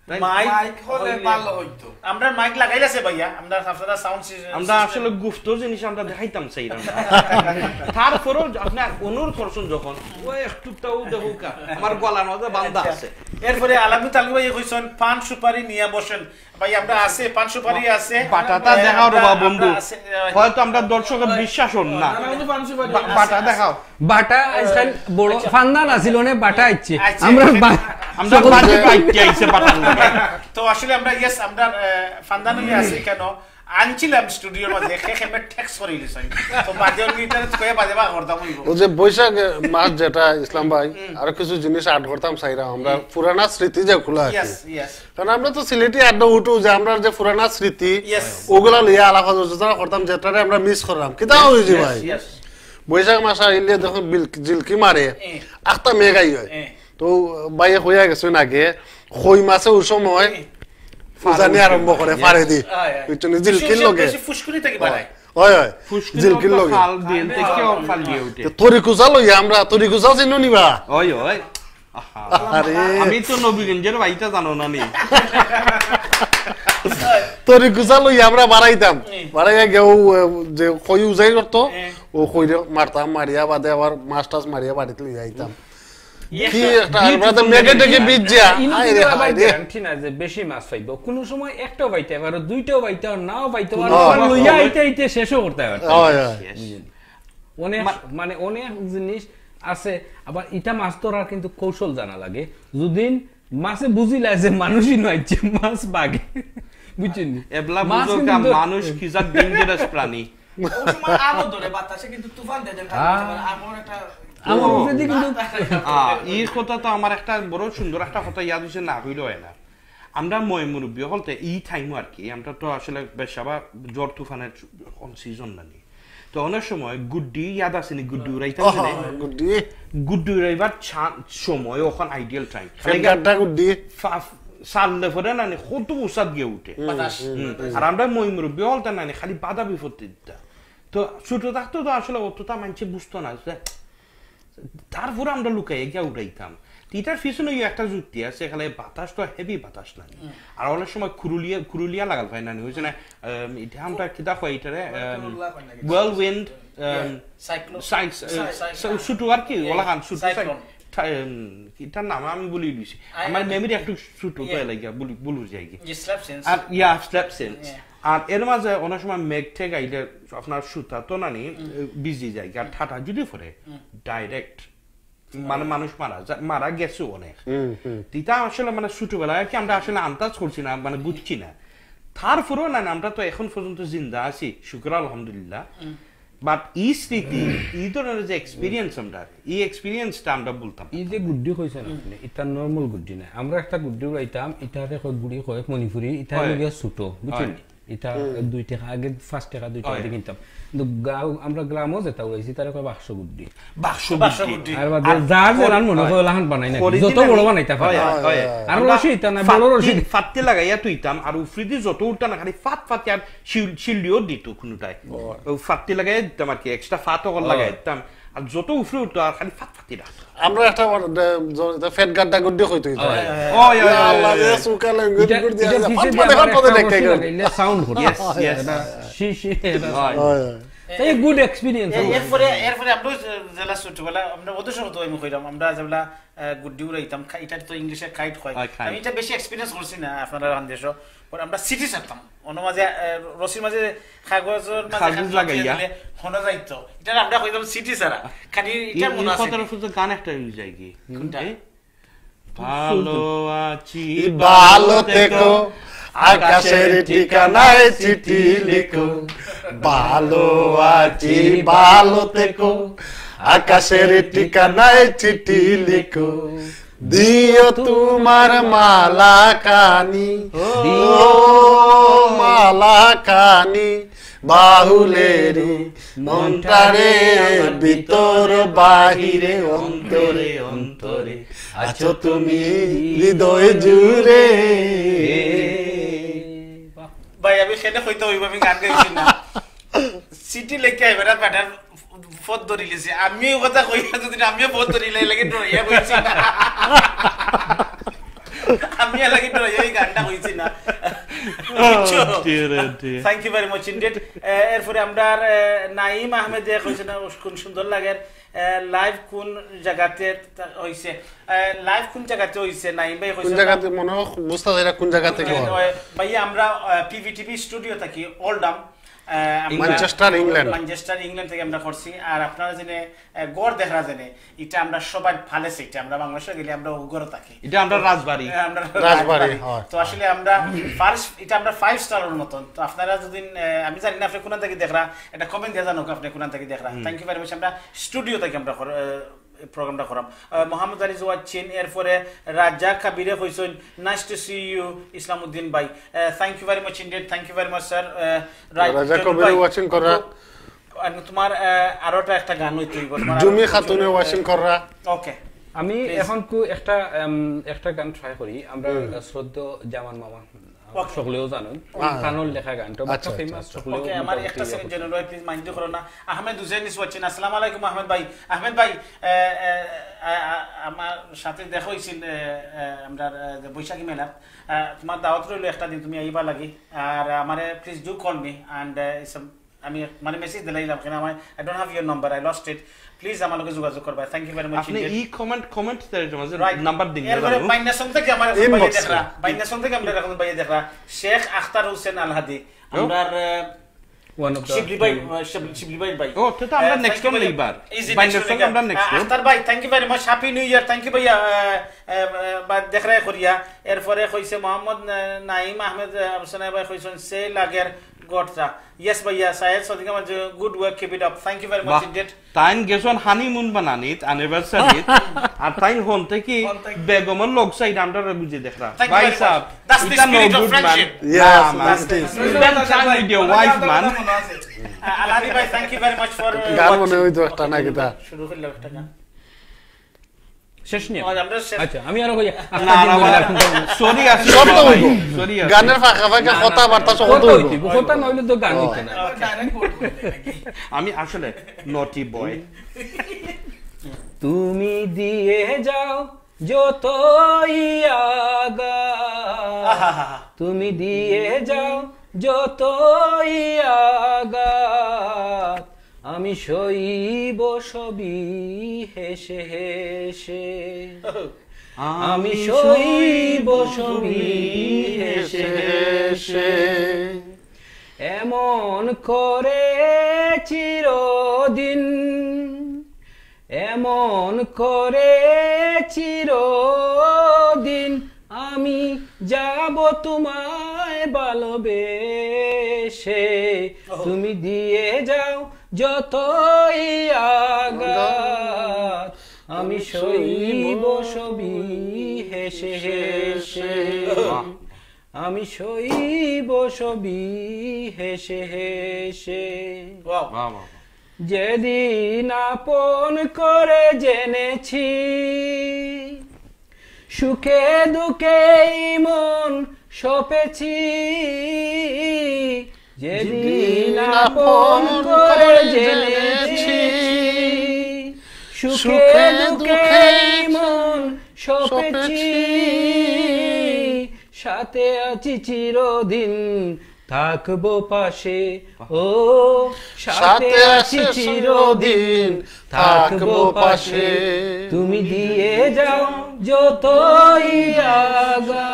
মাইক মাইক হলে ভালো হইতো। আমরা মাইক লাগাইলাছে ভাইয়া আমরা আপনারা সাউন্ড আমরা আসলে গুপ্ত জিনিস আমরা দেখাইতাম সেই তারপরেও আপনি অনুরোধ করছেন যখন ও একটু তাও দেখো আমার গলার মধ্যে বান্ধা আছে। এরপরে আলামি তালু ভাই কইছেন পান সুপারি নিয়ে বসেন। ভাই আমরা আছে পান সুপারি আছে। বাটাটা দেখাও রে আমরা- বা আমরা বন্ধু হয়তো আমরা দর্শকের বিশ্বাস হন না। আমরা কিন্তু পাঁচশো বাড়ি বা- বাটা দেখাও। বাটা আজকাল বড় ফান্দান আছিল নে বাটা আইছে। আইছে। আমরা আমরা বাড়ি আইছে পাঠান তো আসলে আমরা ইয়েস আমরা ফান্দানি আছি কেন? আনছিলাম স্টুডিওর মাঝে খেমে ট্যাক্স করে দিছেন তো বাদে ইন্টারনেট কয়ে বাদে বা করতাম ও যে বৈশাখ মাস যেটা ইসলাম ভাই আরও কিছু জিনিস আড করতাম চাইরা আমরা পুরানা স্মৃতি যে খোলা আছে। ইয়েস ইয়েস কারণ আমরা তো সিলেটি আড্ডা উঠু যে আমরা যে পুরানা স্মৃতি ওগুলা লিয়া আলাপ আলোচনা করতাম যেটারে আমরা মিস করলাম কিতা হয়েছে ভাই? বৈশাখ মাস আইলে যখন জিলকি মারে। আখটা মেঘাই হয় তো বাইয়ে হইয়া গেছেন আগে। খই মাছে ওই সময়। জিলকির লগে হয় হয় আমরা চিনো নিবা আমি তো নবীগঞ্জের জানো না নি তরি আমরা বাড়াইতাম বাড়াইয়া গেও যে উজাই করতো ও মারতাম মারিয়া বাদে আবার মাছ টাছ মারিয়া বাড়িতে লইয়া আইতাম বেশি মাছ পাইবো। কোনো সময় একটাও পাইতে পারো দুইটাও পাইতে পারো নাও পাইতে পারো। লইয়া আইতে আইতে শেষও করতে পারো অনেক মানে অনেক জিনিস আছে আবার এটা মাছ ধরার কিন্তু কৌশল জানা লাগে। যদি মাছে বুঝিলা যে মানুষই নয় যে মাছ বাগে। বুঝছেন এবলা মানুষ কি যা ডেঞ্জারাস প্রাণী। ওই সময় আলো ধরে বাতাসে কিন্তু তুফান দেয় আমার একটা আমার কিন্তু এই কথা তো আমার একটা বড় সুন্দর একটা কথা ইয়াদ হয়েছে না হইল হয় না। আমরা মই মুরব্বী হলতে ই টাইম আর কি আমরা তো আসলে বেশ আবার জ্বর তুফানের সিজন তো অনেক সময় গুড্ডি ইয়াদ আছে নি গুড্ডি উড়াইতে গুড্ডি। গুড্ডি উড়াইবার সময় ওখান আইডিয়াল টাইম গুড্ডি। সারলে পরে নানি কত উসাদ গিয়ে উঠে। আর আমরা মই মুরব্বী হলতে নানি খালি বাধা বিপত্তি দিতা তো ছোট থাকতো তো আসলে অতটা মানুষে বুঝতো না তারপরে আমরা লুকাই গিয়া উড়াইতাম। এটার পিছনে একটা যুক্তি আছে এখানে বাতাস তো হেভি বাতাস নাই আর অনেক সময় খুরুলিয়া খুরুলিয়া লাগাল পাই না হয়েছে না এটা আমরা কিতা কয় এটারে ওয়েল উইন্ড. সাইন্স আর কি ওলা খান ছুটু এটার নাম আমি বলি দিছি আমার মেমরি একটু ছুটু তো লাগিয়া বলি বলু যাই আর ইয়া স্ল্যাপ সেন্স. আর এর মাঝে অনেক সময় মেঘ থেকে আইলে আপনার সুতা তো নানি বিজি যায় আর ঠাটা যদি পরে ডাইরেক্ট মানে মানুষ মারা যা- মারা গেছে অনেক। তিতা আসলে মানে ছোটবেলায় কি আমরা আসলে আন্দাজ করছি না মানে বুঝছি না। তারপরেও না না, আমরা তো এখন পর্যন্ত জিন্দা আছি শুক্র আলহামদুলিল্লাহ। বাট এই স্মৃতি এই ধরনের যে এক্সপিরিয়েন্স আমরা এই এক্সপিরিয়েন্সটা আমরা বলতাম এই যে গুড্ডি কইছেন আপনি এটা নরমাল গুড্ডি না। আমরা একটা গুড্ডি উড়াইতাম ইটারে কয় গুড়ি কয় মণিপুরি। লগে ছোট বুঝছেন। এটা দুই টাকা আগে পাঁচ টাকা দুই টাকা দিয়ে কিনতাম। কিন্তু গাঁও আমরা গ্রামও যেটা উড়াইছি তারা কয় বাক্স গুড্ডি। বাক্স বাক্স বুদ্ধি। বুদ্ধি। আর বাদে যার জেলান মনে হয় লাহান বানাই না যত বড় বানাইতা পারে। হয়, হয়, হয়। আর রশি ইটা না বড় রশি। ফাত্তি লাগাইয়া তুইতাম আর উফরিদি যত উঠতা না খালি ফাত ফাত আর শিল- শিল্ডিও দিত কোনোটাই ও ফাত্তি লাগাই দিতাম আর কি এক্সট্রা ফাত অকল লাগাই দিতাম আর যত উফরে উঠতো আর খালি ফাত ফাতি রাখতো আমরা একটা ফেট গাড্ডা গুড্ডি হইতো ও ইয়া, ইয়া, আল্লাহ ইয়া, সুকা ল্যাঙ্গুয়েজ গেল। সাউন্ড. শি শি তাই গুড এক্সপিরিয়েন্স এ- এরপরে এরপরে আমরা জেলা ছোটবেলা আমরা ওদের সঙ্গে তো আমি কইলাম আমরা যেগুলা গুড্ডি উড়াইতাম খা- এটা তো ইংলিশে কাইট হয় আমি এটা বেশি এক্সপিরিয়েন্স করছি না আপনারা দেশ আমরা সিটি ছাড়তাম অন্য মাঝে রশির মাঝে কাগজের মাঝে লাগাইয়া। হনো যাইতো এটা আমরা কইতাম সিটি ছাড়া খালি এটা মনে আছে শুধু গান একটা হয়ে যায় কি কোনটা? ভালো আছি ভালো থেকো আকাশের ঠিকানায় চিঠি লিখো। ভালো আছি ভালো থেকো আকাশের ঠিকানায় চিঠি লিখো। দিও তোমার মালা কানি ও মালা কানি বাহুলের মনটারে, ভিতর বাহিরে, অন্তরে অন্তরে। আছো তুমি হৃদয় জুড়ে। ভাই আমি সেটা হইতে হইব আমি গান গাইছি না। সিটি লেখে ব্যাটার ধরি লিছি। আমিও কথা কইয়া যদি আমিও ধরি লাই লাগে কইছি না। আমি লাগি এই গানটা কইছি না. Thank you very much indeed এরপরে আমরা নাইম আহমেদ কোন সুন্দর লাগে। লাইভ কোন জায়গাতে হইছে লাইভ কোন জায়গাতে হইছে নাইম ভাই কোন জায়গাতে মনে হয় বুঝতে কোন জায়গা থেকে ভাইয়া আমরা পিভিটিভি স্টুডিও থাকি Oldham. Manchester, England. Manchester England থেকে আমরা করছি আর আপনারা জেনে গড় দেখা জেনে এটা আমরা সবাই ভালো সেটা আমরা বাংলাদেশে গেলে আমরা গড় থাকি। এটা আমরা রাজবাড়ি। হ্যাঁ, আমরা রাজবাড়ি। তো আসলে আমরা ফার্স্ট এটা আমরা ফাইভ স্টারের মতন। তো আপনারা যদি আমি জানি না আপনি কোন থেকে দেখরা এটা কমেন্ট দিয়ে জানো আপনি কোন থেকে দেখরা থ্যাংক ইউ ভেরি মাচ আমরা স্টুডিও থেকে আমরা প্রোগ্রামটা করাম। মোহাম্মদ আলী জোয়াচ্ছিন এরপরে রাজা কাবিরে হইসইন nice to see you Islamuddin ভাই। Thank you very much indeed thank you very much sir Raja কবিরে watching করা। তোমার আরোটা একটা গান হইতে হইব জুমি খাতুনে ওয়াশিং করা ওকে আমি এখন কু একটা একটা গান ট্রাই করি। আমরা শ্রদ্ধ জামান মামা. সকলেও জানেন হ্যাঁ। লেখা গানটা ফেমাস সকলেও ওকে আমার একটা সেকেন্ড জেনে রয় প্লিজ মাইন্ড করো না। আহমেদ হুসেন ইজ ওয়াচিং আসসালামু আলাইকুম আহমেদ ভাই। আহমেদ ভাই আমার সাথে দেখা হইছিল আমরা বৈশাখী মেলাত। আহ, তোমার দাওয়াত রইল একটা দিন তুমি আইবা লাগি। আর আমারে please do call me and আমি মানে মেসেজ দিলাইলাম কেন আমার I don't have your number I lost it please আমার লগে যোগাযোগ করবা থ্যাংক ইউ ভেরি মাচ আপনি ই কমেন্ট কমেন্ট দেওয়ার মাঝে নাম্বার দিন এরপরে বাইনাসন থেকে আমার বাইয়ে। দেখরা বাইনাসন থেকে আমরা বাইয়ে দেখরা শেখ আখতার হোসেন আলহাদি আমরা one of the- শিবলি ভাই শিবলি- শিবলি ভাই ভাই। ও, তো তো আমরা next thank you one very- এইবার। Easy, By next next one one আমরা এইবার। next one। আখতার ভাই thank you very much happy new year thank you ভাইয়া দেখরা করিয়া। এরপরে কইছে মোহাম্মদ নাইম আহমেদ হোসেন ভাই কইছেন সে লাগের ইয়েস ভাইয়া সাহেব সদিকা মাঝে good work keep it up thank you very much বাহ, ইন্ডিয়েট তাইন গেছন হানিমুন বানানিত অ্যানিভার্সারি আর তাইন হন থেকে। বেগমের লোক সাইড আমরা বুঝে দেখরা। Thank you ভাই very much. সাহেব That's the এটা নো spirit of good man friendship. Yes, that's it is. Spend time with your wife, man. Alhadi ভাই thank you very much for গান মনে হইতো একটা না কিতা শুরু করলাম একটা গান। শেষ নিয়ে আচ্ছা আমি আরও কই সরি আছে সব তো হইব। সরি। আছে গানের ফাঁকা ফাঁকা কথাবার্তা সব কত তো হইব। কথা নইলে তো গান হইতো না। আমি আসলে নটি বয় তুমি দিয়ে যাও যতই আগা তুমি দিয়ে যাও যতই আঘাত আমি সইব সবই হেসে হেসে। আমি সইব সবই হেসে হেসে। এমন করে চিরদিন এমন করে চিরদিন আমি যাব তোমায় ভালোবেসে। তুমি দিয়ে যাও যতই আঘাত আমি সইব সবই হেসে হেসে আমি সইব সবই হেসে হেসে। যেদিন আপন করে জেনেছি সুখে দুঃখে মন সপেছি। যেদিন আপন করে জেনেছি সুখে দুঃখে মন সপেছি। সাথে আছি চিরদিন থাকব পাশে ও সাথে আছে চিরদিন থাকব পাশে। তুমি দিয়ে যাও যতই আগা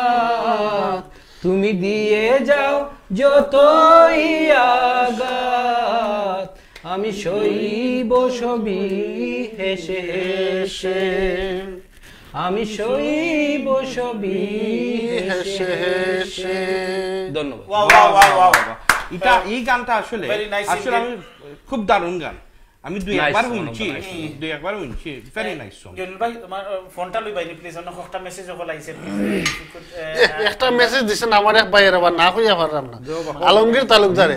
তুমি দিয়ে যাও যতই আঘাত আমি সইব সবি হেসে হেসে। আমি সইব সবি হেসে হেসে। ধন্যবাদ. এটা এই গানটা আসলে আসলে আমি খুব দারুণ গান। আমি দুই একবার শুনছি। দুই একবার শুনছি। ভেরি নাইস সং জলিল ভাই তোমার ফোনটা লই বাইনি প্লিজ অন্য একটা মেসেজ হল আইছে এ- একটা মেসেজ দিছেন আমার এক ভাইয়ের আবার না হইয়া পারলাম না আলমগীর তালুকদারে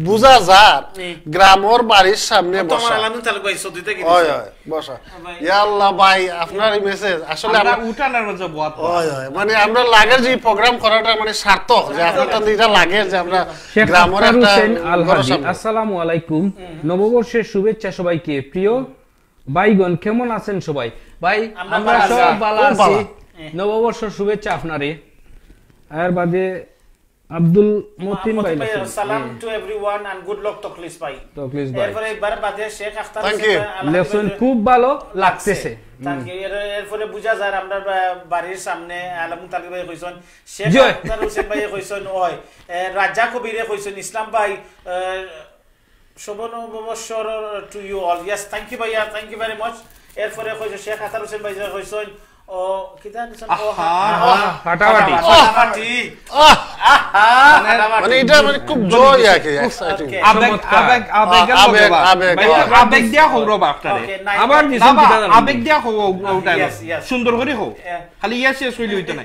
বুঝা যার গ্রামর বাড়ির সামনে তোমার বসা আলামিন তালুক ভাই সৌদিতে কি হয় হয়। বসা। ইয়া আল্লাহ ভাই আপনার এই মেসেজ আসলে আমরা আমরা উঠানোর মধ্যে বহুত হয় হয় মানে আমরা লাগের যে প্রোগ্রাম করাটা মানে সার্থক যে আপনার এটা লাগে যে আমরা গ্রামের একটা হোসেন আল ঘরের হাজি সামনে। আসসালামু আলাইকুম। নববর্ষের শুভেচ্ছা সবাইকে। প্রিয় ভাইগণ কেমন আছেন সবাই? ভাই আমরা সব ভালো আছি। নববর্ষের শুভেচ্ছা আপনারে। আর বাদে আব্দুল মতিন ভাই। সালাম to everyone and good luck তকলিস ভাই। তকলিস ভাই। এরপরে একবার বাদে শেখ আখতার লেসন খুব ভালো লাগতেছে। Thank you. এরপরে বুঝা যায় আমরা বাড়ির সামনে আলামুন তালিক ভাই কইছেন শেখ আখতার হোসেন ভাই কইছেন ওই রাজা কবিরে কইছেন ইসলাম ভাই শুভ নববর্ষর to you all yes thank you ভাইয়া থ্যাংক ইউ ভেরি মাচ এরপরে কইছে শেখ আখতার হোসেন ভাই কইছেন মানে মানে. সুন্দর করে হোক খালি ইয়াস ইয়াস হইলে হইতো না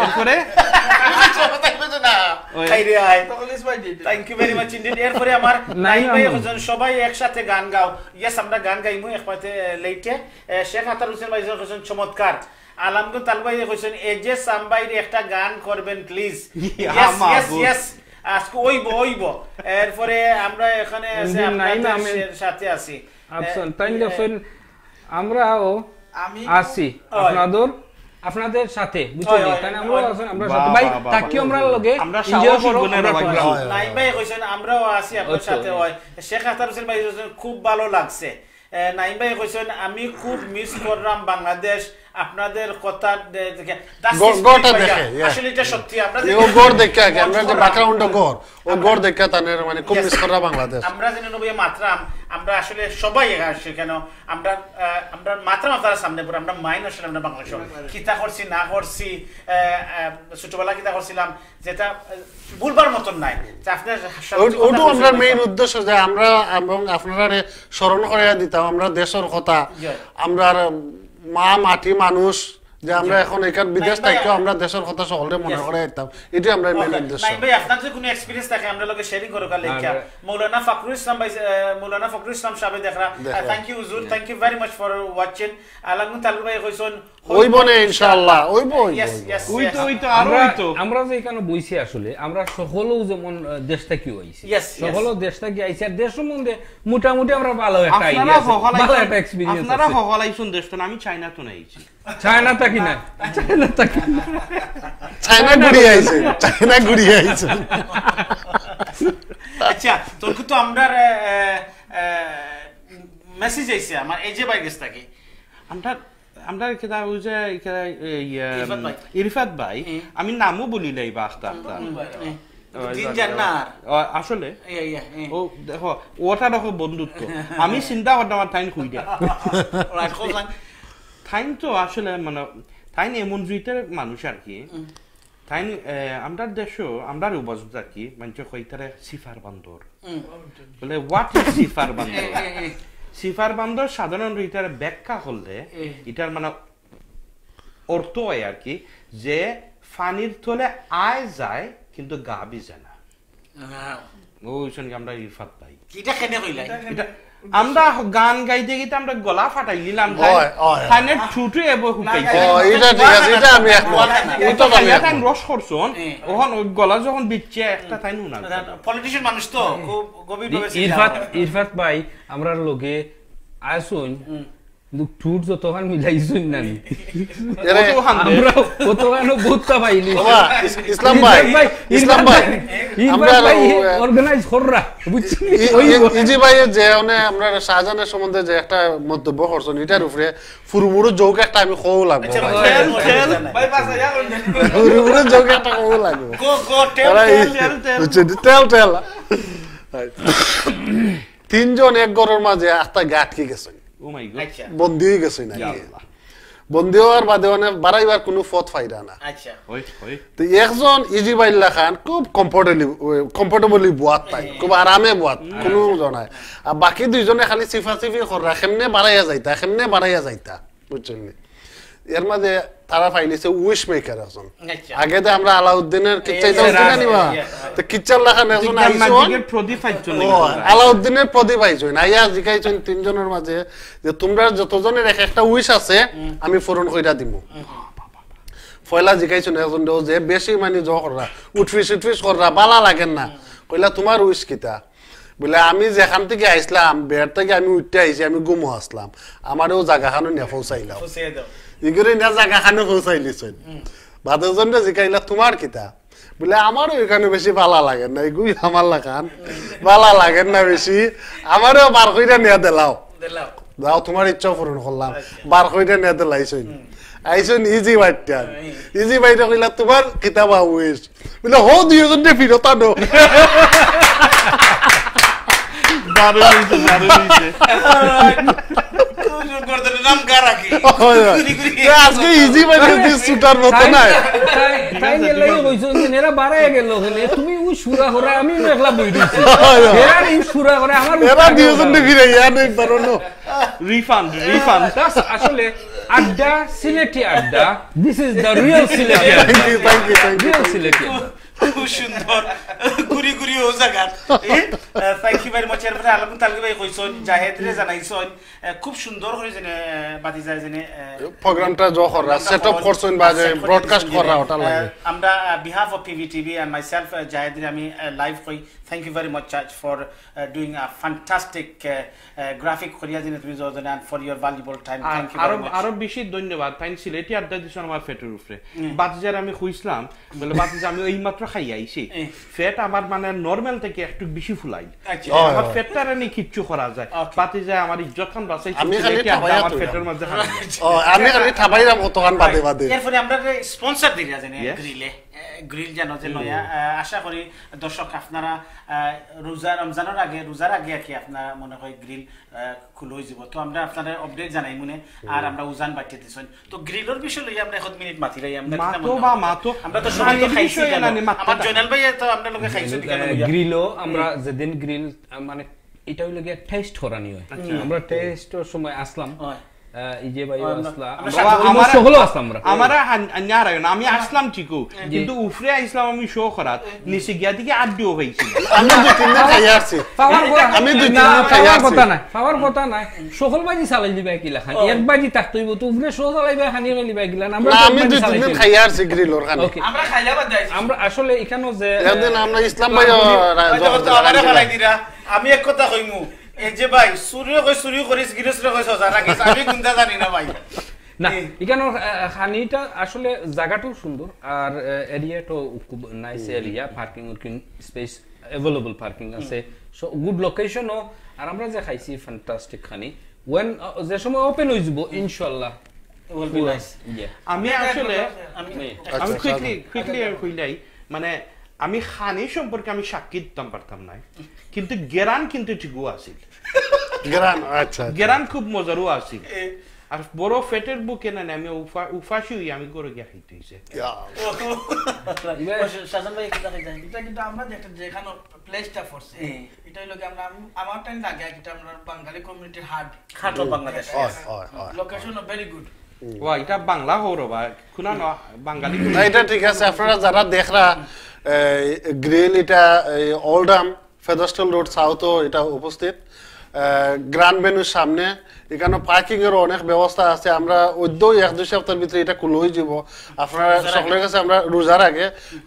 এরপরে সবাই একসাথে গান গাও ইয়েস আমরা গান গাইমু একপাতে লেইটে শেখ আতার হোসেন ভাই হোসেন চমৎকার। আলামগুন তালবাই হোসেন এজে সামবাইরে একটা গান করবেন please yes yes Mahbub. Yes আজকে ওইব ওইব। এরপরে আমরা এখানে আছে আপনাদের সাথে আছি। আফসান তাই এ, আমরাও আমি আছি। আপনাদের আপনাদের সাথে বুঝছেন ওই, ওই, তাই আমরাও আছেন আমরা সাথে। ভাই। আমরা লগে। আমরা ভাই, ভাই কইছেন আমরাও আছি আপনার আচ্ছা। সাথে হয় শেখ হোসেন ভাই খুব ভালো লাগছে। এ, নাইম ভাই কইছেন আমি খুব মিস করলাম বাংলাদেশ। আপনাদের কথা দেখে That's the গড়- spirit গড়টা দেখে, আসলে এটা সত্যি আমরা ও গড় দেখে আগে আমরা যে ব্যাকগ্রাউন্ড গড় ও গড় দেখে তানের মানে খুব মিস করা বাংলাদেশ। আমরা যেন নবী মাত্রাম আমরা আসলে সবাই আসছে কেন? আমরা আমরা মাত্রাম আপনার সামনে পড়ে আমরা মাইন আসলে আমরা বাংলাদেশ কিতা করছি না করছি ছোটবেলা কিতা করছিলাম যেটা ভুলবার মতন নাই। আপনার আমরা মেইন উদ্দেশ্য যে আমরা এবং আপনারা স্মরণ করে দিতাম আমরা দেশের কথা। আমরা মা মাটি মানুষ যে আমরা এখন এখান বিদেশ ভাই, থেকেও আমরা দেশের কথা সকলে মনে করে দিতাম এটাই আমরা Okay. উদ্দেশ্য। নাই ভাই আপনার যে কোনো এক্সপিরিয়েন্স থাকে আমরা লোকে শেয়ারিং করো কালে লেখা। মৌলানা ফখরুল ইসলাম ভাই আহ, মৌলানা ফখরুল ইসলাম সাহেব দেখরা। থ্যাংক ইউ হুজুর। Thank you very much for watching আলামুন তালু ভাই কইছেন ওই বনে ইনশাআল্লাহ। ওই বই ইয়েস ইয়েস ওই তো ওই তো আরও আমরা ওই তো আমরা যে এখানে বইছি আসলে আমরা সকলও যেমন দেশ থেকে আইছি Yes, yes. সকল দেশ থেকে আইছি। আর দেশ সম্বন্ধে মোটামুটি আমরা ভালো একটা আপনারা আইডিয়া ভালো একটা হহলাইছেন এক্সপেরিয়েন্স আপনারা আছে। হহলাইছেন দেশটা আমি চাইনা তো নাইছি চায়না না চায়না না চায়না ঘুরিয়ে আইছে চায়না ঘুরিয়ে আইছে। আচ্ছা তোর তো আমরা মেসেজ আইছে আমার এই যে থাকে আমরা আমরা ওই যে কেদা ইরফাত ভাই। আমি নামও বলি নাই বা আর। ও, আসলে? ইয়া, ইয়া, ইয়া। ও দেখো ওটা দেখো বন্ধুত্ব। আমি চিন্তা করতাম আমার টাইম টাইম তো আসলে মানে টাইম এমন জুইতে মানুষ আর কি। টাইম আমরা দেশও আমরা উপস্থিত আর কি মানুষ কইতারে সিফার বান্দর। বলে হোয়াট ইজ সিফার বান্দর। সিফার বান্দর সাধারণ এটার ব্যাখ্যা করলে। এটার মানে অর্থ হয় আর কি যে ফানির তলে আয় যায় কিন্তু গা বিজে না। Wow. ওই সঙ্গে আমরা ইরফাত পাই কিটা কেনে কইলাই? এটা আমরা গান গাইতে গিয়ে আমরা গলা ফাটাই নিলাম হয়, হয়। ছুটু এব হুকাইছে এটা ঠিক আছে এটা আমি একমত। এটা আমি একমত। রস করছন হ্যাঁ। ওখান ওই গলা যখন বিচ্ছে একটা তাই নুন পলিটিশিয়ান মানুষ তো খুব চিন্তা ইরফাত ইরফাত ভাই আমরা লগে আসুন কিন্তু ট্যুর যতখান মিলাইছুন না নি। এরে, কত হান দে? আমরা কতখানো বুঝতে পাইনি। বাবা, ইস- ইসলাম ভাই ইসলাম ভাই আমরা অর্গানাইজ কররা বুঝছেন ই- ই- ইজি ভাইয়ের যে মানে আমরা শাহজাহানের সম্বন্ধে যে একটা মন্তব্য করছেন এটার উপরে ফুরুমুরু যোগ একটা আমি কৌ লাগবো। আচ্ছা, ফুরুমুরু যোগ একটা কৌ লাগবো. টেল টেল তিনজন এক ঘরের মাঝে আস্তা গাটকে গেছেন। ও মাই গড বন্দি হয়ে গেছেন নাকি? বন্দি হওয়ার বাদে মানে বারাইবার কোনো পথ ফাইদা না। আচ্ছা। তো একজন ইজি বাইল্লা খান খুব কমফর্টেবলি কমফর্টেবলি বোয়াত পাই খুব আরামে বোয়াত কোনো জনায় আর বাকি দুইজনে খালি চিফা চিফি করা কেমনে বাড়াইয়া যাইতা কেমনে বাড়াইয়া যাইতা বুঝছেন নি? এর মাঝে তারা ফাইলিছে উইশ মেকার আচ্ছা। আগে তো আমরা আলাউদ্দিনের কিচ্ছাই Yes, না নিবা। তো কিচ্ছার আইজন ও, আলাউদ্দিনের প্রদীপ আইসন আইয়া জিকাইছেন তিনজনের মাঝে যে তোমরা যতজনের এক একটা উইশ আছে আমি পূরণ কইরা দিমু। ফয়লা জিকাইছেন দেও যে বেশি মানে জ কররা উঠফিস উঠফিস কররা বালা লাগেন না। কইলা তোমার উইশ কিতা? বলে আমি যেখান থেকে আইসলাম বের থেকে আমি উঠতে আইছি আমি গুমো আসলাম। আমারও জায়গাখানো নিয়ে পৌঁছাইলাম দাও। ইগুরি না জায়গাখানো পৌঁছাইলিছেন বাদজন জিকাইলা তোমার কিতা বলে আমারও এখানে বেশি ভালা লাগে না এগুই আমার লাগান। ভালা লাগেন না বেশি আমারও বার কইরা নিয়ে দিলাও। দিলাও। যাও তোমার ইচ্ছা পূরণ করলাম বার কইরা নিয়ে দিলাইছইন আইছইন ইজি বাইটটা ইজি বাইটা কইলা তোমার কিতাব উইস বলে হো দুইজন দে ফিরত আনো দারুণ দারুণ হইছে। আজকে ইজি বাইটা সুটার মতো নাই। তাই গেলে কইছেন যে বাড়ায় গেল ওখানে তুমি ওই সুরা করে আমি একলা বই দিছি। এরা এই সুরা করে আমার এরা দুইজন ফিরে নেই পারো রিফান্ড রিফান্ড আসলে আড্ডা সিলেটি আড্ডা। This is the real Sylheti thank you thank you real Sylheti খুব সুন্দর ঘুরি ঘুরি ও জায়গার থ্যাংক ইউ ভেরি মাচ এরপরে আলম তালকি ভাই কইছন জাহেদরে জানাইছন খুব সুন্দর করে জেনে বাতি যায় জেনে প্রোগ্রামটা জ করা সেট আপ করছেন বা যে ব্রডকাস্ট করা ওটা লাগে আমরা behalf of PV TV and myself জাহেদরে আমি লাইভ কই thank you very much for doing a fantastic graphic করিয়া জেনে তুমি জনে and for your valuable time R thank you আরও ভেরি মাচ আরও বেশি ধন্যবাদ। তাই সিলেটি আড্ডা দিছেন আমার ফেটের উপরে। বাতিজার আমি খুঁজলাম বলে বাতিজা আমি এই মাত্র খাই আইছি। ফেট আমার মানে নর্মাল থেকে একটু বেশি ফুলাই। আচ্ছা। আমার ফেটটার এনে কিচ্ছু করা যায়. বাতিজা আমার ইজ্জত খান বাঁচাই আমি খালি সিলেটি আমার ফেটের মধ্যে আমি খালি ঠাবাইরাম কতক্ষণ বাদে বাদে। এরপরে আমরা স্পন্সর দিলা জানি গ্রিলে গ্রিল জানো যে নয়া আশা করি দর্শক আপনারা রোজা রমজানের আগে রোজার আগে আর কি আপনারা মনে হয় গ্রিল খুলে হয়ে যাব। তো আমরা আপনারা আপডেট জানাই মনে আর আমরা উজান বাটিয়ে দিছেন তো গ্রিলের বিষয় লইয়া আমরা এখন মিনিট মাতি রাই আমরা মাতো বা হয়? মাতো। আমরা তো সবাই তো খাইছি আমার জয়নাল ভাই তো আমরা লোকে খাইছি গ্রিলও আমরা যেদিন গ্রিল মানে এটা হইল গিয়ে টেস্ট করানি হয় আমরা টেস্টের সময় আসলাম। হয়। আমি আসলাম ঠিকও কিন্তু উফরে আসলাম আমি শো করাত নিচে গিয়া দিকে আড্ডিও পাওয়ার কথা- নাই সকল বাজি চালাই দিবা কি লেখান এক বাজি তাক তৈব তো উপরে শো চালাইবা খানি লিবা গিলান আমরা না তো এক আমি দুই তিন দিন খাই আসছি গ্রিলর খানে। আমরা খাইলা বাদ আমরা আসলে এখানেও যে আমরা ইসলাম ভাই ফেলাই দিরা। আমি এক কথা কইমু এই যে ভাই চুরিও কই চুরি করিস গিরস্ত্র কই সজা রাখিস আমি কোনটা জানি না ভাই। না এখানে খানিটা আসলে জায়গাটাও সুন্দর আর এরিয়াটাও খুব nice area parking working space available parking আছে। সো গুড লোকেশনও আর আমরা যে খাইছি ফ্যান্টাস্টিক খানি। ওয়েন যে সময় ওপেন হয়ে যাব ইনশাআল্লাহ। Nice. আমি আসলে আমি আমি আচ্ছা, কুইকলি কুইকলি কইলাই মানে আমি খানি সম্পর্কে আমি সাক্ষী দিতাম পারতাম না কিন্তু গেরান কিন্তু ঠিকও আছিল। গ্রান আচ্ছা গেরান খুব মজারও আছিল। আর বড় ফেটের বুকে না আমি উফা- উফাসি হই আমি করে গিয়া খাইতে হইছে। ভাই এটা কিন্তু আমরা যেটা যেখানে প্লেসটা ফরছে। এটা হইল কি আমরা আমার টাইম লাগে এটা আমরা বাঙালি কমিউনিটির হাট। খাটো বাংলাদেশ। হয় হয় হয়। লোকেশন ভেরি গুড ওয়া এটা বাংলা হরবা খুনা না বাঙালি না এটা ঠিক আছে আপনারা যারা দেখরা গ্রিল এটা ওল্ডাম ফেদাস্টল রোড সাউথও এটা উপস্থিত গ্রান্ড ভেনুর সামনে এখানে পার্কিং এর অনেক ব্যবস্থা আছে। আমরা ওইদ্যও এক দুই সপ্তাহের ভিতরে এটা খুলে হয়ে যাব। আপনারা সকলের কাছে আমরা রোজার আগে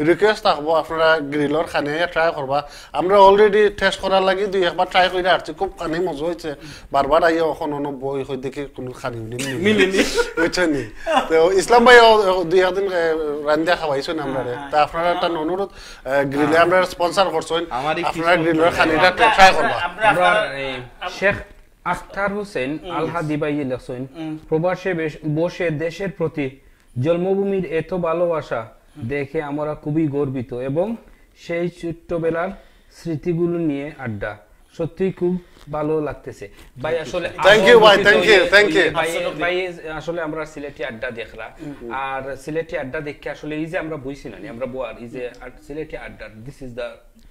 রিকোয়েস্ট থাকব আপনারা গ্রিলর খানে ট্রাই করবা। আমরা অলরেডি টেস্ট করার লাগি দুই একবার ট্রাই করে আসছি। খুব খানি মজা হয়েছে। বারবার আইয়া এখন অন্য বই হয়ে দেখি কোনো খানি মিলিনি। বুঝছেন? নি? তো ইসলাম ভাই দুই একদিন রান্দিয়া খাওয়াইছেন আমরা তা আপনারা একটা অনুরোধ গ্রিলে আমরা স্পন্সর করছেন। আপনারা গ্রিলের খানিটা ট্রাই করবা। শেখ আখতার হোসেন আলহা দিবাই লেখছেন প্রবাসে বসে দেশের প্রতি জন্মভূমির এত ভালোবাসা দেখে আমরা খুবই গর্বিত এবং সেই ছোট্টবেলার স্মৃতিগুলো নিয়ে আড্ডা। সত্যি খুব ভালো লাগতেছে। ভাই আসলে Thank you, ভাই, thank you, thank you. ভাই ভাই আসলে আমরা সিলেটি আড্ডা দেখলা আর সিলেটি আড্ডা দেখে আসলে এই যে আমরা বইছি না আমরা বোয়ার এই যে সিলেটি আড্ডা this is the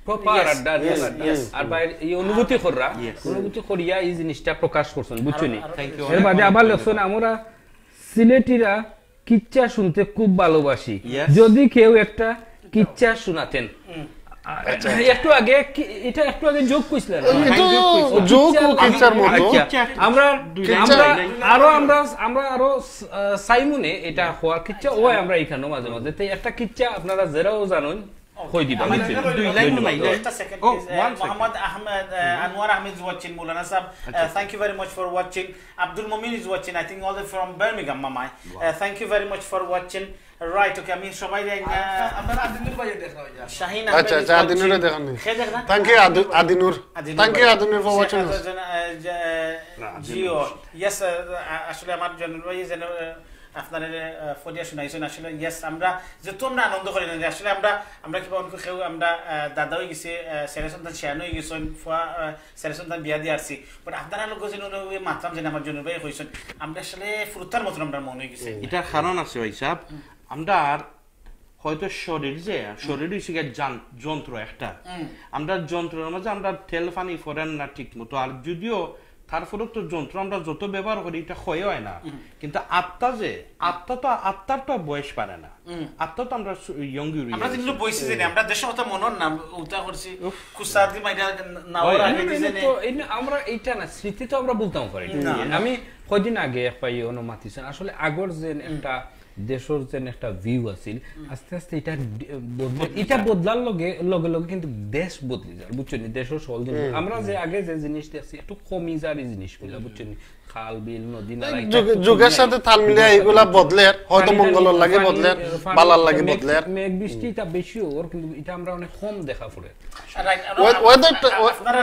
proper adda real yes, আড্ডা। yes. আর ভাই এই অনুভূতি কররা অনুভূতি করিয়া এই জিনিসটা প্রকাশ করছেন বুঝছনি এর বাদে আবার লেখছেন আমরা সিলেটিরা কিচ্চা শুনতে খুব ভালোবাসি। যদি কেউ একটা কিচ্চা শোনাতেন। একটু আগে এটা একটু আগে যোগ কইছিলেন। কিচ্ছা, আমরা আমরা আরও আমরা আমরা আরও সাইমুনে এটা হওয়ার কিচ্ছা ও আমরা এখানেও মাঝে মাঝে। একটা কিচ্ছা আপনারা যারাও জানেন কই দিবা? দুই line a second, Oh. Uh, one second. Muhammad Ahmed, uh, is watching. Mulana Sab, uh, thank you very much for watching. Abdul Momin is watching. I think all the from Birmingham, Mamai. Uh, thank you very much for watching. Right, okay. আমি সবাই আপনারা আদিনুর ভাইয়ের দেখা হয়ে যায় শাহিন আচ্ছা আচ্ছা আদিনুরে দেখেন নি খেয়ে দেখ না thank you Adinur Adinur thank you Adinur for watching সে- আহ, জন- আহ, জ- আহ, জিও ইয়েস আসলে আমার ভাই আপনার ফদিয়া শুনাইছেন। আসলে ইয়েস আমরা যেহেতু আমরা আনন্দ করি না আসলে আমরা আমরা কিবা অনেক কেউ আমরা দাদা হয়ে গেছে ছেলে সন্তান শেয়ানো হয়ে গেছেন ফুয়া ছেলে সন্তান বিয়া দিয়ে আসছি বাট আপনারা লোক যেন মাতলাম যেন আমার জন্য ভাই হয়েছেন আমরা আসলে ফুরতার মতন আমরা মনে হয়ে গেছে। এটার কারণ আছে ভাই সাহেব আমরা আর হয়তো শরীর যে শরীর গিয়ে যন্ত্র একটা। আমরা যন্ত্রের মাঝে আমরা তেল পানি ফরেন না ঠিক মতো আর যদিও তারপরে তো যন্ত্র আমরা যত ব্যবহার করি এটা ক্ষয় হয় না। কিন্তু আত্মা যে আত্মা তো আত্মার তো বয়স পারে না। আত্মা তো আমরা ইয়ং আমরা কিন্তু বইছি জানি আমরা দেশের কথা মনন না উল্টা করছি আগে না, আমরা এটা না স্মৃতি তো আমরা বলতাম পারি। আমি কয়দিন আগে পাই অনুমাতিছেন আসলে আগর যে একটা দেশের যেন একটা ভিউ আছিল। আস্তে আস্তে এটা বদলে এটা বদলার লগে লগে লগে কিন্তু দেশ বদলি যায় বুঝছেন দেশের সল জিনিস আমরা যে আগে যে জিনিস দেখছি একটু কমি যার এই জিনিসগুলো বুঝছেন খাল বিল নদী নালা যুগের সাথে তাল মিলিয়ে এগুলা বদলে হয়তো মঙ্গলের লাগে বদলে বালার লাগে মেঘ- বদলে মেঘ বৃষ্টি এটা বেশি ওর কিন্তু এটা আমরা অনেক কম দেখা পড়ে। আপনারা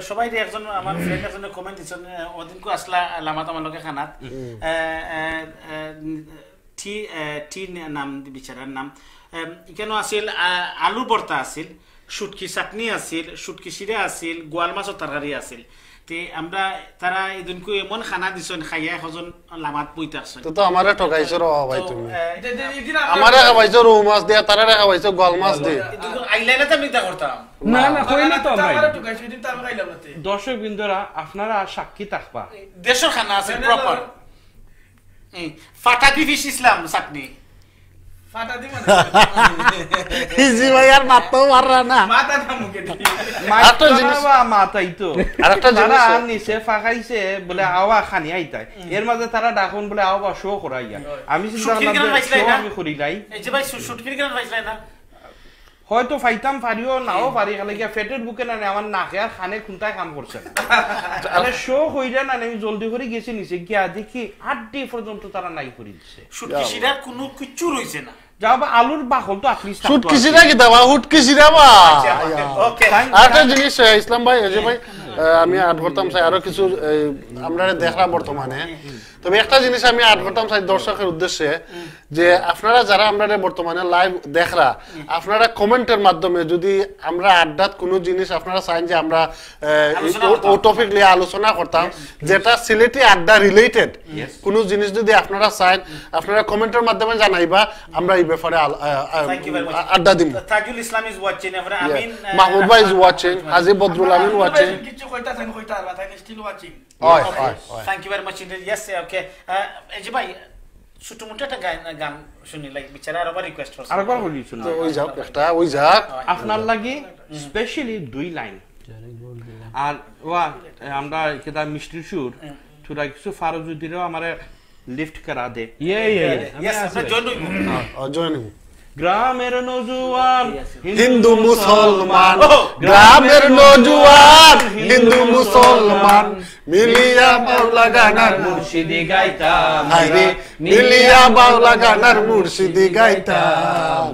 সবাই একজন আমার ফ্রেন্ড একজন কমেন্ট দিচ্ছেন ওদিনকো আসলা লামাত আমার লোকে খানাত। টি টি নাম বিচারার নাম। কেন আছিল আলু ভর্তা আছিল শুটকি চাটনি আছিল শুটকি চিৰা আছিল গোৱাল মাছৰ তৰকাৰী আছিল। তে আমরা তারা এদিনকো এমন খানা দিছেন খাইয়া এজন লামাত বইতে আসছেন তো তো আমারে ঠকাইছো র ভাই তুমি এটা- এটা- এটা- আমারে খাওয়াইছো রৌ মাছ দিয়া তারা খাওয়াইছো গোয়াল মাছ দিয়ে। আইলাইলে তো আমি তা করতাম না না কইলে তো আমরা তারপরে ঢুকাইছি, এদিন তারপরে খাইলাম না তে। দর্শক বিন্দুরা আপনারা সাক্ষী থাকবা। দেশের খানা আছে প্রপার ফিশ ইসলাম চাটনি ফাটা দি মানে। এর মাঝে তারা ডাকুন বলে আওয়া শো করাইয়া। আমি চিন্তা করলাম করিলাই হয়তো ফাইতাম পারিও নাও পারি খালি গিয়া ফেটের বুকে না আমার নাকে আর খানে খুঁটায় কাম করছে তাহলে মানে শো হইরা না আমি জলদি করে গেছি নিচে গিয়া দেখি আড্ডি পর্যন্ত তারা নাই করে দিচ্ছে সুটকিসিরা কোনো কিছু রইছে না। যা বা আলুর বাকল তো আপনি সুটকিসিরা কি দাবা? হুট কিসিরা বা ওকে আরেকটা জিনিস ইসলাম ভাই ভাই আমি আট করতাম চাই। আরও কিছু আমরা দেখলাম বর্তমানে। তবে একটা জিনিস আমি আট করতাম চাই দর্শকের উদ্দেশ্যে যে আপনারা যারা আমরা বর্তমানে লাইভ দেখরা আপনারা কমেন্টের মাধ্যমে যদি আমরা আড্ডাত কোনো জিনিস আপনারা চাইন যে আমরা। ও টপিক নিয়ে আলোচনা করতাম যেটা সিলেটি আড্ডা রিলেটেড কোনো জিনিস যদি আপনারা চাইন আপনারা কমেন্টের মাধ্যমে জানাইবা আমরা এই ব্যাপারে আড্ডা দিব তাজুল ইসলাম ইজ ওয়াচিং এবারে Yeah. Amin uh, Mahmoud bhai is কিচ্ছু কইতাছেন, কইতা তাই still watching. Oi, oi, oi. Thank you very much yes okay এই যে ভাই ছোট মোটো একটা গান গান শুনি লাইক বিচারা আর আবার রিকোয়েস্ট করছে আরেকবার বলি শুনুন তো ওই যাক একটা ওই যাক আপনার লাগি স্পেশালি দুই লাইন আর ওয়া আমরা কেদা মিষ্টির সুর তোরা কিছু ফারুজুদ্দিরও আমার লিফট করা দে ইয়ে ইয়ে ইয়ে। আমরা ভাই। join হইবো। অজয় নিব গ্রামের নজুয়ান হিন্দু মুসলমান। গ্রামের নজুয়ান হিন্দু মুসলমান। মিলিয়া বাউলা গানার মুর্শিদি গাইতাম। মিলিয়া বাউলা গানার মুর্শিদি গাইতাম।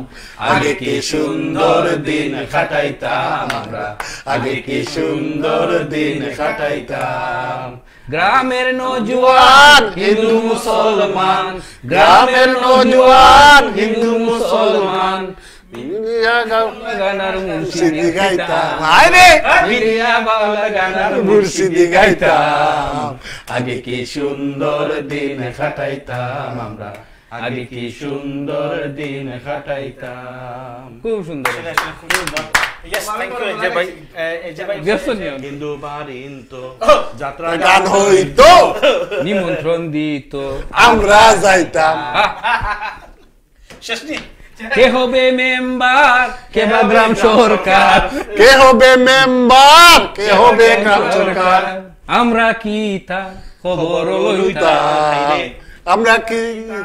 আগে কি সুন্দর দিন কাটাইতাম আমরা। আগে কি সুন্দর দিন কাটাইতাম। গ্রামের নজুয়ান হিন্দু মুসলমান গ্রামের নজুয়ান হিন্দু মুসলমান। আগে কি সুন্দর দিন কাটাইতাম আমরা। আগে কি সুন্দর দিন কাটাইতাম? খুব সুন্দর। নিমন্ত্রণ দিত। আমরা যাইতাম। কে হবে মেম্বার? কে বা গ্রাম সরকার? কে হবে মেম্বার? কে হবে গ্রাম সরকার? আমরা কি তা খবর লইতাম। আমরা কি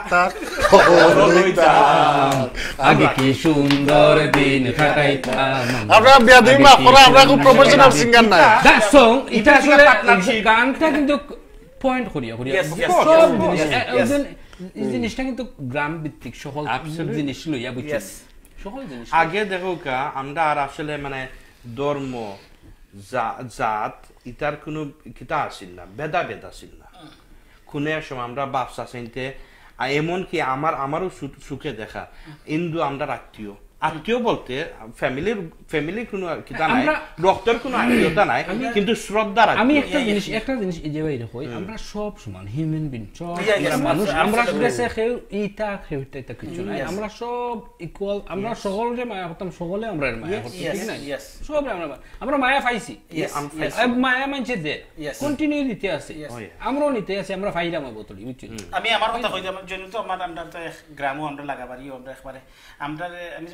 তার খবর লইতাম আগে কি সুন্দর দিন কাটাইতাম? আমরা বিয়াদি মাফ করা আমরা খুব প্রফেশনাল সিঙ্গার নাই। That song, এটা আসলে গানটা কিন্তু পয়েন্ট করিয়া করিয়া। Yes, yes, সব জিনিসটা কিন্তু গ্রাম ভিত্তিক সকল জিনিস লইয়া বুঝছি. সকল জিনিস আগে দেখো কা আমরা আর আসলে মানে ধর্ম জা- জাত ইতার কোনো কিতা আসিল না বেদা বেদা আসিল না। কোনে সময় আমরা বাপসা চিনতে এমনকি আমার আমারও সুখে দেখা। ইন্দু আমরা আত্মীয়। আত্মীয় বলতে ফ্যামিলির ফ্যামিলির কোনো কিতা নাই রক্তের কোনো আত্মীয়তা নাই কিন্তু শ্রদ্ধার আমি। একটা জিনিস একটা জিনিস এই যে বাইরে আমরা সব সমান হিউম্যান বিং সব মানুষ আমরা কাছে কেউ ইটা কেউ ইটা কিছু নাই আমরা সব ইকুয়াল আমরা সকলে মায়া করতাম সকলে আমরা মায়া করতাম ঠিক না সব আমরা আমরা মায়া পাইছি। মায়া মানছে দে. কন্টিনিউ দিতে আছে. Oh, আমরাও নিতে আছে আমরা বোতলি বুঝছি? আমি আমার কথা কই আমার জন্য তো আমার আমরা তো গ্রামও আমরা লাগাবারি আমরা একবারে আমরা আমি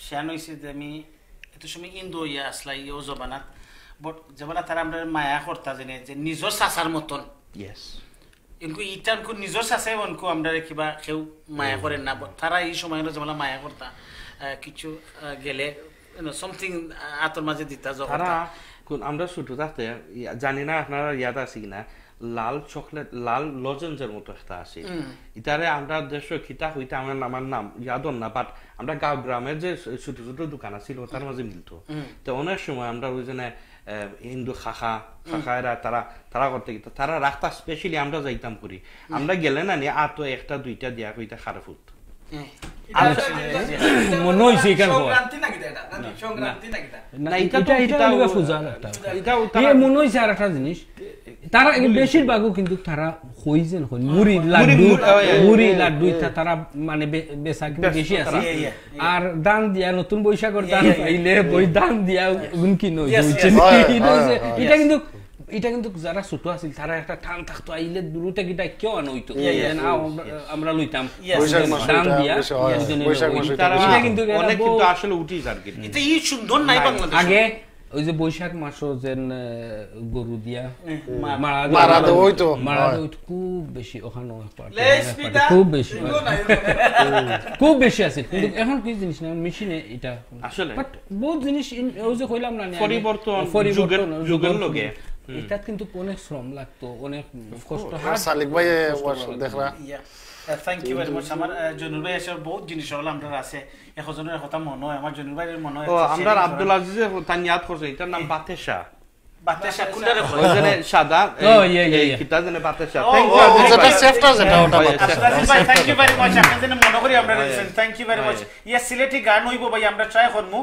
শেয়ান হয়েছে যে আমি এত সময় ইন্দো ইয়া আসলাই ও জবানাত বট যেবেলা তারা আমরা মায়া করতা জেনে যে নিজর চাচার মতন. ইনকু ইটা ইনকু নিজর চাচে অনকু আমরা কিবা কেউ মায়া করেন না but তারা এই সময় যেবেলা মায়া করতা আহ, কিছু গেলে সামথিং আতর মাঝে দিতা যখন আমরা ছোট থাকতে জানি না আপনারা ইয়াদ আছে কিনা লাল চকলেট লাল লজেন্সের মতো একটা আছে। ইতারে আমরা দেশ খিতা হইতে আমার আমার নাম ইয়াদন না বাট আমরা গাঁও গ্রামের যে ছোট ছোট দোকান আছিল তার মাঝে মিলতো। তো অনেক সময় আমরা ওই জন্য হিন্দু খাখা খাখায়রা তারা তারা করতে গেত তারা রাখতা স্পেশালি আমরা যাইতাম করি। আমরা গেলে না নি আতো একটা দুইটা দিয়া কইতা খারাপ ফুট মনে হয়েছে এখানে মনে হয়েছে আর একটা জিনিস তারা বেশিরভাগও কিন্তু তারা হইছেন হই মুড়ি লাড্ডু মুড়ি, oh, লাড্ডু তারা মানে বে- বেচা কিন্তু ব্যস্ত বেশি আছে আর দান দিয়া নতুন বৈশাখের দান. পাইলে বই দান দিয়া. হয়, হয়, হয়। এটা কিন্তু এটা কিন্তু যারা ছোট আছিল তারা একটা টান থাকতো আইলে দূরতে কিটা কেউ আনইতো. আমরা লইতাম। মাসে এটা দিয়া। মাসে এটা তারা কিন্তু অনেক কিন্তু আসলে উঠিস আর কি এটা ই সুন্দর নাই বাংলাদেশ। আগে ওই যে বৈশাখ মাসও যেন গরু দিয়া মারা মারা দেয়, মারা। দেয়, খুব বেশি ওখানে খুব বেশি খুব বেশি আছে। কিন্তু এখন কি জিনিস না মেশিনে এটা আসলে। বাট বহুত জিনিস ওই যে কইলাম না পরিবর্তন, পরিবর্তন, যুগের লগে। এটাত কিন্তু অনেক শ্রম লাগতো অনেক কষ্ট সালিক ভাই দেখরা থ্যাংক ইউ ভেরি মাচ আমার আহ, জনুর ভাই এসে বহুত জিনিস হল আমরা আছে। এখজনের কথা মনে হয় আমার জনুর ভাইয়ের মনে হয়। ও আমরা আব্দুল আজিজে তার ইয়াদ করছে এটার নাম বাতেশা। সাদা গান হইব ভাই আমরা ট্রাই করমু।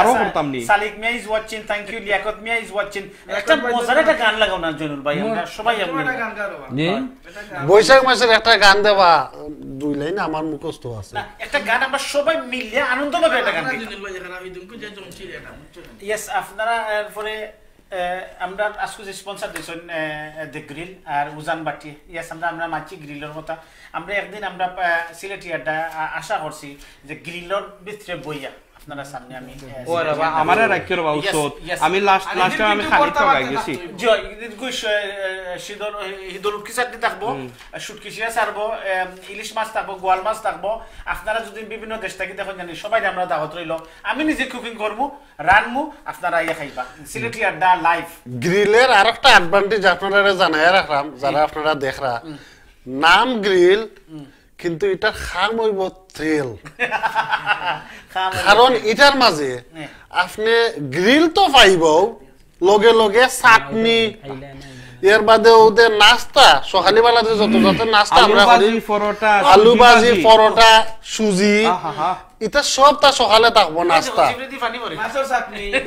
আরও করতাম নি। Salik Mia is watching thank you Liaquat Mia is watching একটা মজার একটা গান লাগাও না ভাই আমরা সবাই। বৈশাখ মাসের একটা গান দেওয়া দুই লাইন আমার মুখস্থ আছে। একটা গান আমরা সবাই মিলিয়ে আনন্দভাবে একটা গান? ইয়েস আপনারা এরপরে আমরা আজকে যে স্পন্সার দিয়েছেন দ্য গ্রিল আর উজান বাটি ইয়াস আমরা আমরা মাছি গ্রিলের কথা। আমরা একদিন আমরা সিলেটিয়াটা আশা করছি যে গ্রিলর ভিতরে বইয়া আপনারা সামনে আমি ও বাবা আমারে রাখিও বাবা উসত আমি লাস্ট লাস্ট এদিন আমি খালি তো গেছি। জয় গুইশ শীতল হিদুল কি চাটনি থাকব এম, ইলিশ মাছ থাকব গোয়াল মাছ থাকব। আপনারা যদি বিভিন্ন দেশ থেকে দেখুন জানি সবাই আমরা দাওয়াত রইল। আমি নিজে কুকিং করব রানমু আপনারা ইয়ে খাইবা। সিলেটি আড্ডা লাইভ গ্রিলের আর একটা অ্যাডভান্টেজ আপনারা জানাই রাখলাম যারা আপনারা দেখরা। নাম গ্রিল কিন্তু এটার খাম হইব থ্রিল কারণ এটার মাঝে। আপনি গ্রিল তো পাইব লগে লগে চাটনি। এর বাদে ওদের নাস্তা সকালে বেলাতে যত যত নাস্তা আমরা করি। আলু ভাজি পরোটা সুজি। এটা সব তা সকালে থাকব নাস্তা।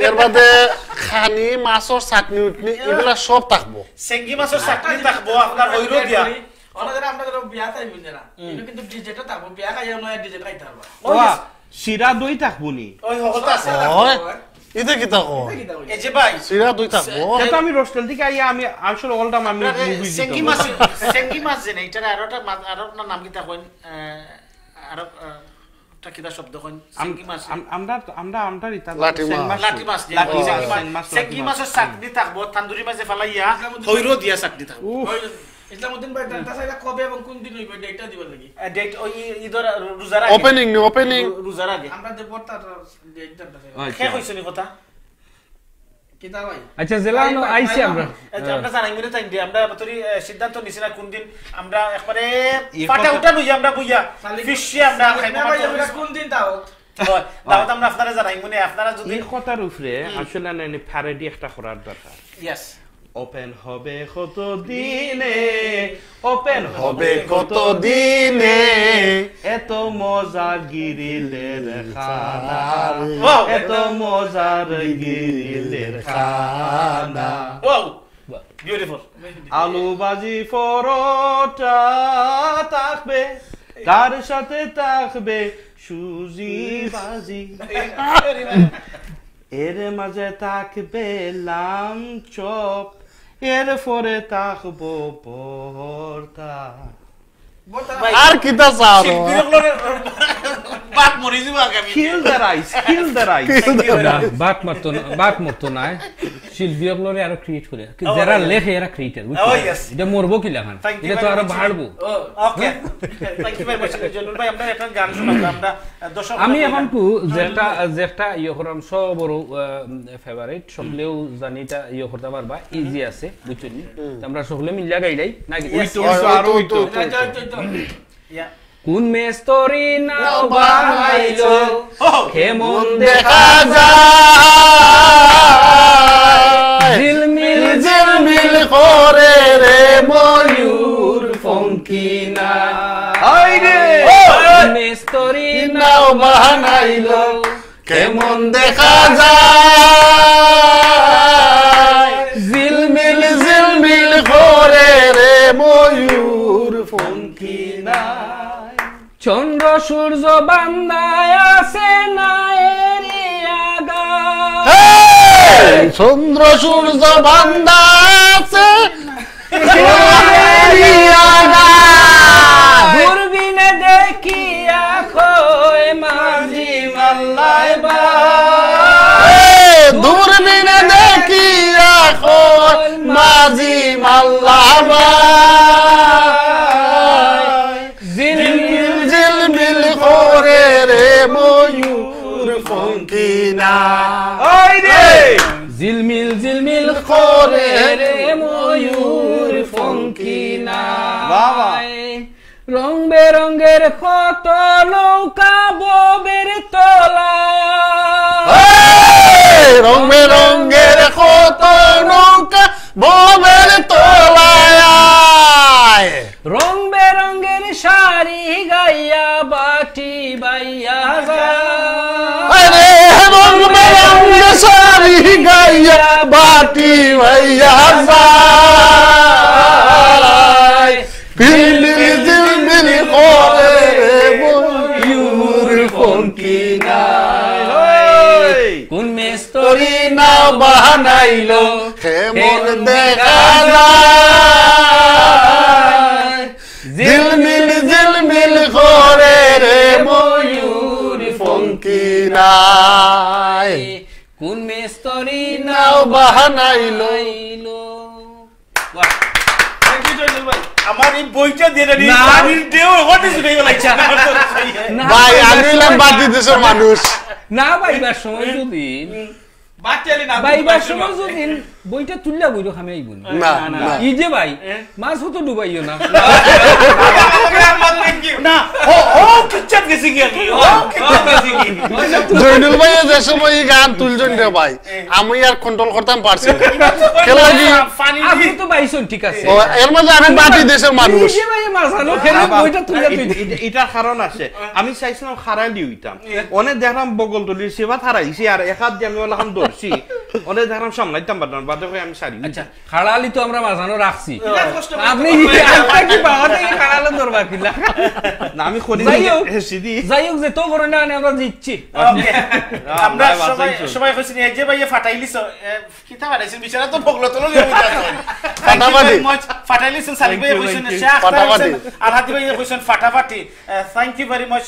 এর বাদে খানি মাছর চাটনি উটনি এগুলা সব থাকব সেঙ্গি মাছের চাটনি থাকব আপনার না। কিন্তু ডিজেটা থাকব হয় এটা কি থাকো এই যে ভাই সিরা দুই থাকব এটা আমি রোস্টেল থেকে আইয়া আমি আসলে অলটা আমি মুভি সেঙ্গি মাছ সেঙ্গি মাছ যে না এটার একটা নাম আরও একটা কিতা শব্দ কইন সেঙ্গি মাছ আমরা আমরা আমরা রিতা লাঠি মাছ। সেঙ্গি। মাছের চাটনি থাকব তান্দুরি মাছে ফালাইয়া হইরো দিয়া চাটনি থাকব। ইসলামউদ্দিন ভাই তার সাথে কবে এবং কোন দিন হইবে ডেটটা দিবার লাগি? ডেট ওই ঈদের রোজার আগে। ওপেনিং নি ওপেনিং রোজার আগে। আমরা যে বর্তা ডেটটা কে কইছেন এই কথা? আচ্ছা জেলা আইছি আমরা। আমরা জানাই মিলে তাই দিয়ে আমরা বতরি সিদ্ধান্ত নিছি না কোন দিন। আমরা একবারে এই ফাটা কথা- উঠা লইয়া আমরা বুইয়া। ফিশে আমরা খাইবো ভাই মাত্র। আমরা কোন দিন তাও হয়, দাওয়াত আমরা আপনারা জানাই মনে আপনারা যদি এই কথার উপরে আসলে প্যারেডি একটা করার দরকার। ইয়েস ওপেন হবে কত দিনে? ওপেন হবে কত দিনে? এত মজা গিরিলের খানা। এত মজার গিরিলের খানা। বিউটিফুল আলু ভাজি পরোটা থাকবে তার সাথে থাকবে? সুজি ভাজি এর মাঝে থাকবে লাম চপ। এর পরে থাকব পরতা বর্তা আর কিতা চাও? বাপ মরি যাব আগামী kill the rice kill the rice Baat মারতো না বাত মারতো না শিল্পী লরে আরও ক্রিয়েট করে। যারা লেখে এরা ক্রিয়েটার এটা মরবো কি লেখান? Thank এটা তো আরও বাড়বো। Okay thank you very much Jonul ভাই আমরা একটা গান শোনাবো। আমরা দর্শক আমি এখন কু যেটা যেটা ইয়ে সব বড় ফেভারিট সকলেও ইয়ে পারবা ইজি আছে বুঝছেন আমরা সকলে মিলিয়া গাইলাই নাকি? ওই তো আরও ওই তো ইয়া কোন মেস্তরি নাও বানাইলো? কেমন দেখা যায়? ঝিলমিল ঝিলমিল করে রে ময়ূর ফঙ্কিনা হাই রে। মেস্তরি নাও বানাইলো। কেমন দেখা যায়? চন্দ্র সূর্য বান্দায় আছে না চন্দ্র সূর্য বান্দা আছে দূরবীনে দেখিয়া কয় মাঝি মাল্লায় বা। দূরবীনে দেখি এখন মাঝি মাল্লা ঝিলমিল রে ময়ূর ফঙ্কিনা বাবা। রং বেরঙ্গের কত নৌকা ববের তলায় রং বেরঙ্গের কত নৌকা ববের তোলায় সারি গাইয়া বাটি ভাইয়া যায়। পিলি দিলমিল করে ময়ূর ফঙ্কিনা কোন মেস্তরি তরি না বানাইলো কেমন দেখা যায়। ঝিলমিল ঝিলমিল করে রে ময়ূর ফঙ্কি মেস্তরি নাও বাহানাইলো বাহ। Thank you, জয়নুল ভাই। আমার এই বইটা দিয়ে দেন, এই না। পানির ঢেউ হঠাৎ গেল। না, ভাই আমি দেশের মানুষ না বাইবার সময় যদি বাচ্চালি না বাইবার সময় যদি বইটা তুললা বইরো খামে আইবুন না। না ই যে ভাই মাছ হতো ডুবাইও না। না, ও, ও, কিচ্ছাত গেছি কি আমি, ও, কিচ্ছাত গেছি কি। জয়নুল ভাই যে সময় গান তুলছেন রে ভাই আমি আর কন্ট্রোল করতাম পারছি না। কেন লাগি আপনি দিয়ে- তো বাইছন ঠিক আছে। ও, এর মধ্যে আমি বাকি দেশের মানুষ। এই যে ভাই মাছ আনো কেন বইটা তুললা তুই এটার কারণ আছে। আমি চাইছিলাম হারাইলি হইতাম অনেক দেখলাম বগল তুলির সেবা হারাইছি আর এক হাত দিয়ে আমি ওলাম ধরছি অনেক দেখলাম সামলাইতাম পারলাম করে আমি সারি। আচ্ছা খাড়ালি তো আমরা মাঝানো রাখছি। কষ্ট আপনি আপনার কি পাওয়া থেকে খাড়ালো দরবার কিলা? না আমি করি যাই হোক যাই হোক যে তো করে না আমরা দিচ্ছি আমরা সবাই সবাই কইছি এই যে ভাইয়া ফাটাইলিছ কিতা ফাটাইছেন বিচারা তো তো লগে। ফাটাইলিছেন সালিক ভাই কইছেন. শেখ ফাটাফাটি। আর হাতি ভাই কইছেন ফাটাফাটি। Thank you very much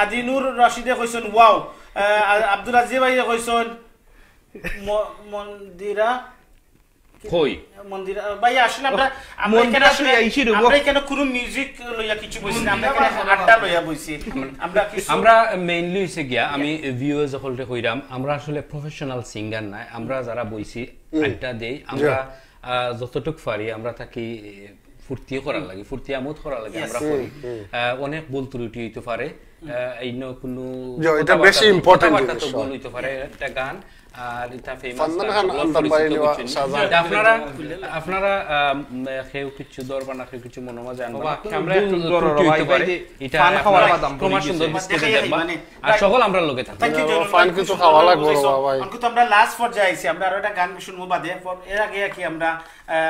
Adinur রশিদে কইছেন ওয়াও আব্দুল আজিজ ভাই কইছেন মন্দিরা কই? মন্দিরা ভাই আসলে আমরা আমরা এখানে আসলে আইছি রে, আমরা কোনো মিউজিক লইয়া কিছু বইছি না আমরা এখানে আড্ডা লইয়া বইছি। আমরা কিছু আমরা মেইনলি হইছে গিয়া আমি ভিউয়ার সকলকে কইরাম আমরা আসলে প্রফেশনাল সিঙ্গার নাই আমরা যারা বইছি আড্ডা দেই আমরা যতটুক পারি আমরা থাকি ফুর্তি করার লাগে ফুর্তি আমোদ করার লাগে আমরা করি। আহ, অনেক ভুল ত্রুটি হইতে পারে আহ, এই কোনো এটা বেশি কথাবার্তা তো ভুল হইতে পারে একটা গান। আর ফেমাস। আপনারা আপনারা কিছু দরবার না কিছু মনে আমরা একটু ভুল ভাই, ভাই এটা পান খাওয়ার বাদাম ক্রমাশ সুন্দর গেছে। দেখবা। মানে, আর সকল আমরা লোকে থাকি। থ্যাংক ইউ ও, fine কিছু খাওয়া লাগবে ভাই। অঙ্কুত আমরা লাস্ট পর্যায়ে আইছি। আমরা আরও একটা গান শুনব বাদে। এর আগে কি আমরা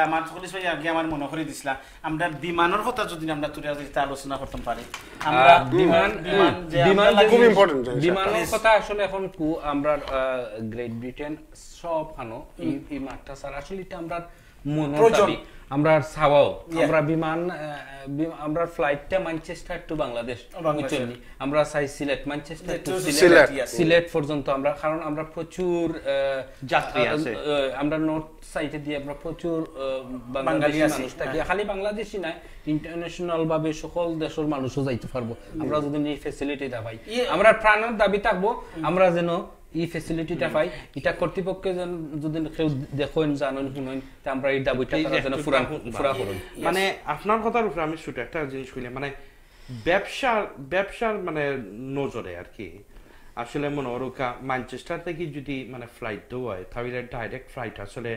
আমার পুলিশ ভাই আগে আমার মনে করে দিছিলা। আমরা বিমানের কথা যদি আমরা তুলে আজকে আলোচনা করতাম পারি। আমরা বিমান বিমান বিমান খুব লাগি- বিমানের কথা আসলে এখন আমরা গ্রেট ব্রিটেন সব খানো এই এই মাঠটা স্যার আসলে এটা আমরা আমরা ছাওয়াও আমরা বিমান আমরা ফ্লাইটটা ম্যানচেস্টার টু বাংলাদেশ। আমরা চাই সিলেট ম্যানচেস্টার টু সিলেট সিলেট। পর্যন্ত আমরা কারণ আমরা প্রচুর যাত্রী আছে। আমরা নর্থ সাইডে দিয়ে আমরা প্রচুর বাঙালি মানুষ থাকি। হ্যাঁ। খালি বাংলাদেশি নাই ইন্টারন্যাশনাল ভাবে সকল দেশের মানুষও যাইতে পারব। আমরা যদি এই ফেসিলিটিটা পাই। ইয়ে- আমরা প্রাণের দাবি থাকব আমরা যেন এই ফেসিলিটিটা পাই এটা কর্তৃপক্ষে যেন যদি কেউ দেখেন জানেন শুনেন তা আমরা এই দাবিটা যেন পুরা পুরা করুন। মানে আপনার কথার উপরে আমি ছোট একটা জিনিস কইলাম মানে ব্যবসার ব্যবসার মানে নজরে আর কি। আসলে মনে ওরকা ম্যানচেস্টার থেকে যদি মানে ফ্লাইট দেওয়া হয় তাহলে ডাইরেক্ট ফ্লাইট আসলে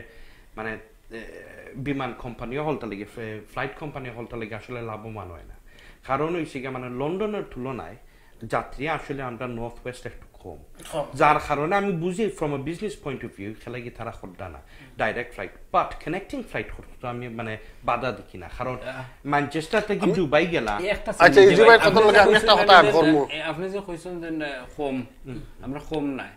মানে বিমান কোম্পানিও হলতা লেগে ফ্লাইট কোম্পানি হলতা লেগে আসলে লাভবান হয় না। কারণ হয়েছে কি মানে লন্ডনের তুলনায় যাত্রী আসলে আমরা নর্থ ওয়েস্ট একটু কম। কম। যার কারণে আমি বুঝি from a business point of view খেলা কি তারা করডা না direct flight but connecting flight করতে আমি মানে বাধা দেখি না। কারণ ম্যানচেস্টার থেকে দুবাই গেলা। আচ্ছা, কথা আপনি লগে যে আমি একটা কইছেন কথা যে, add করবো। এ, আপনি যে কইছেন যে না, হোম আমরা হোম নাই।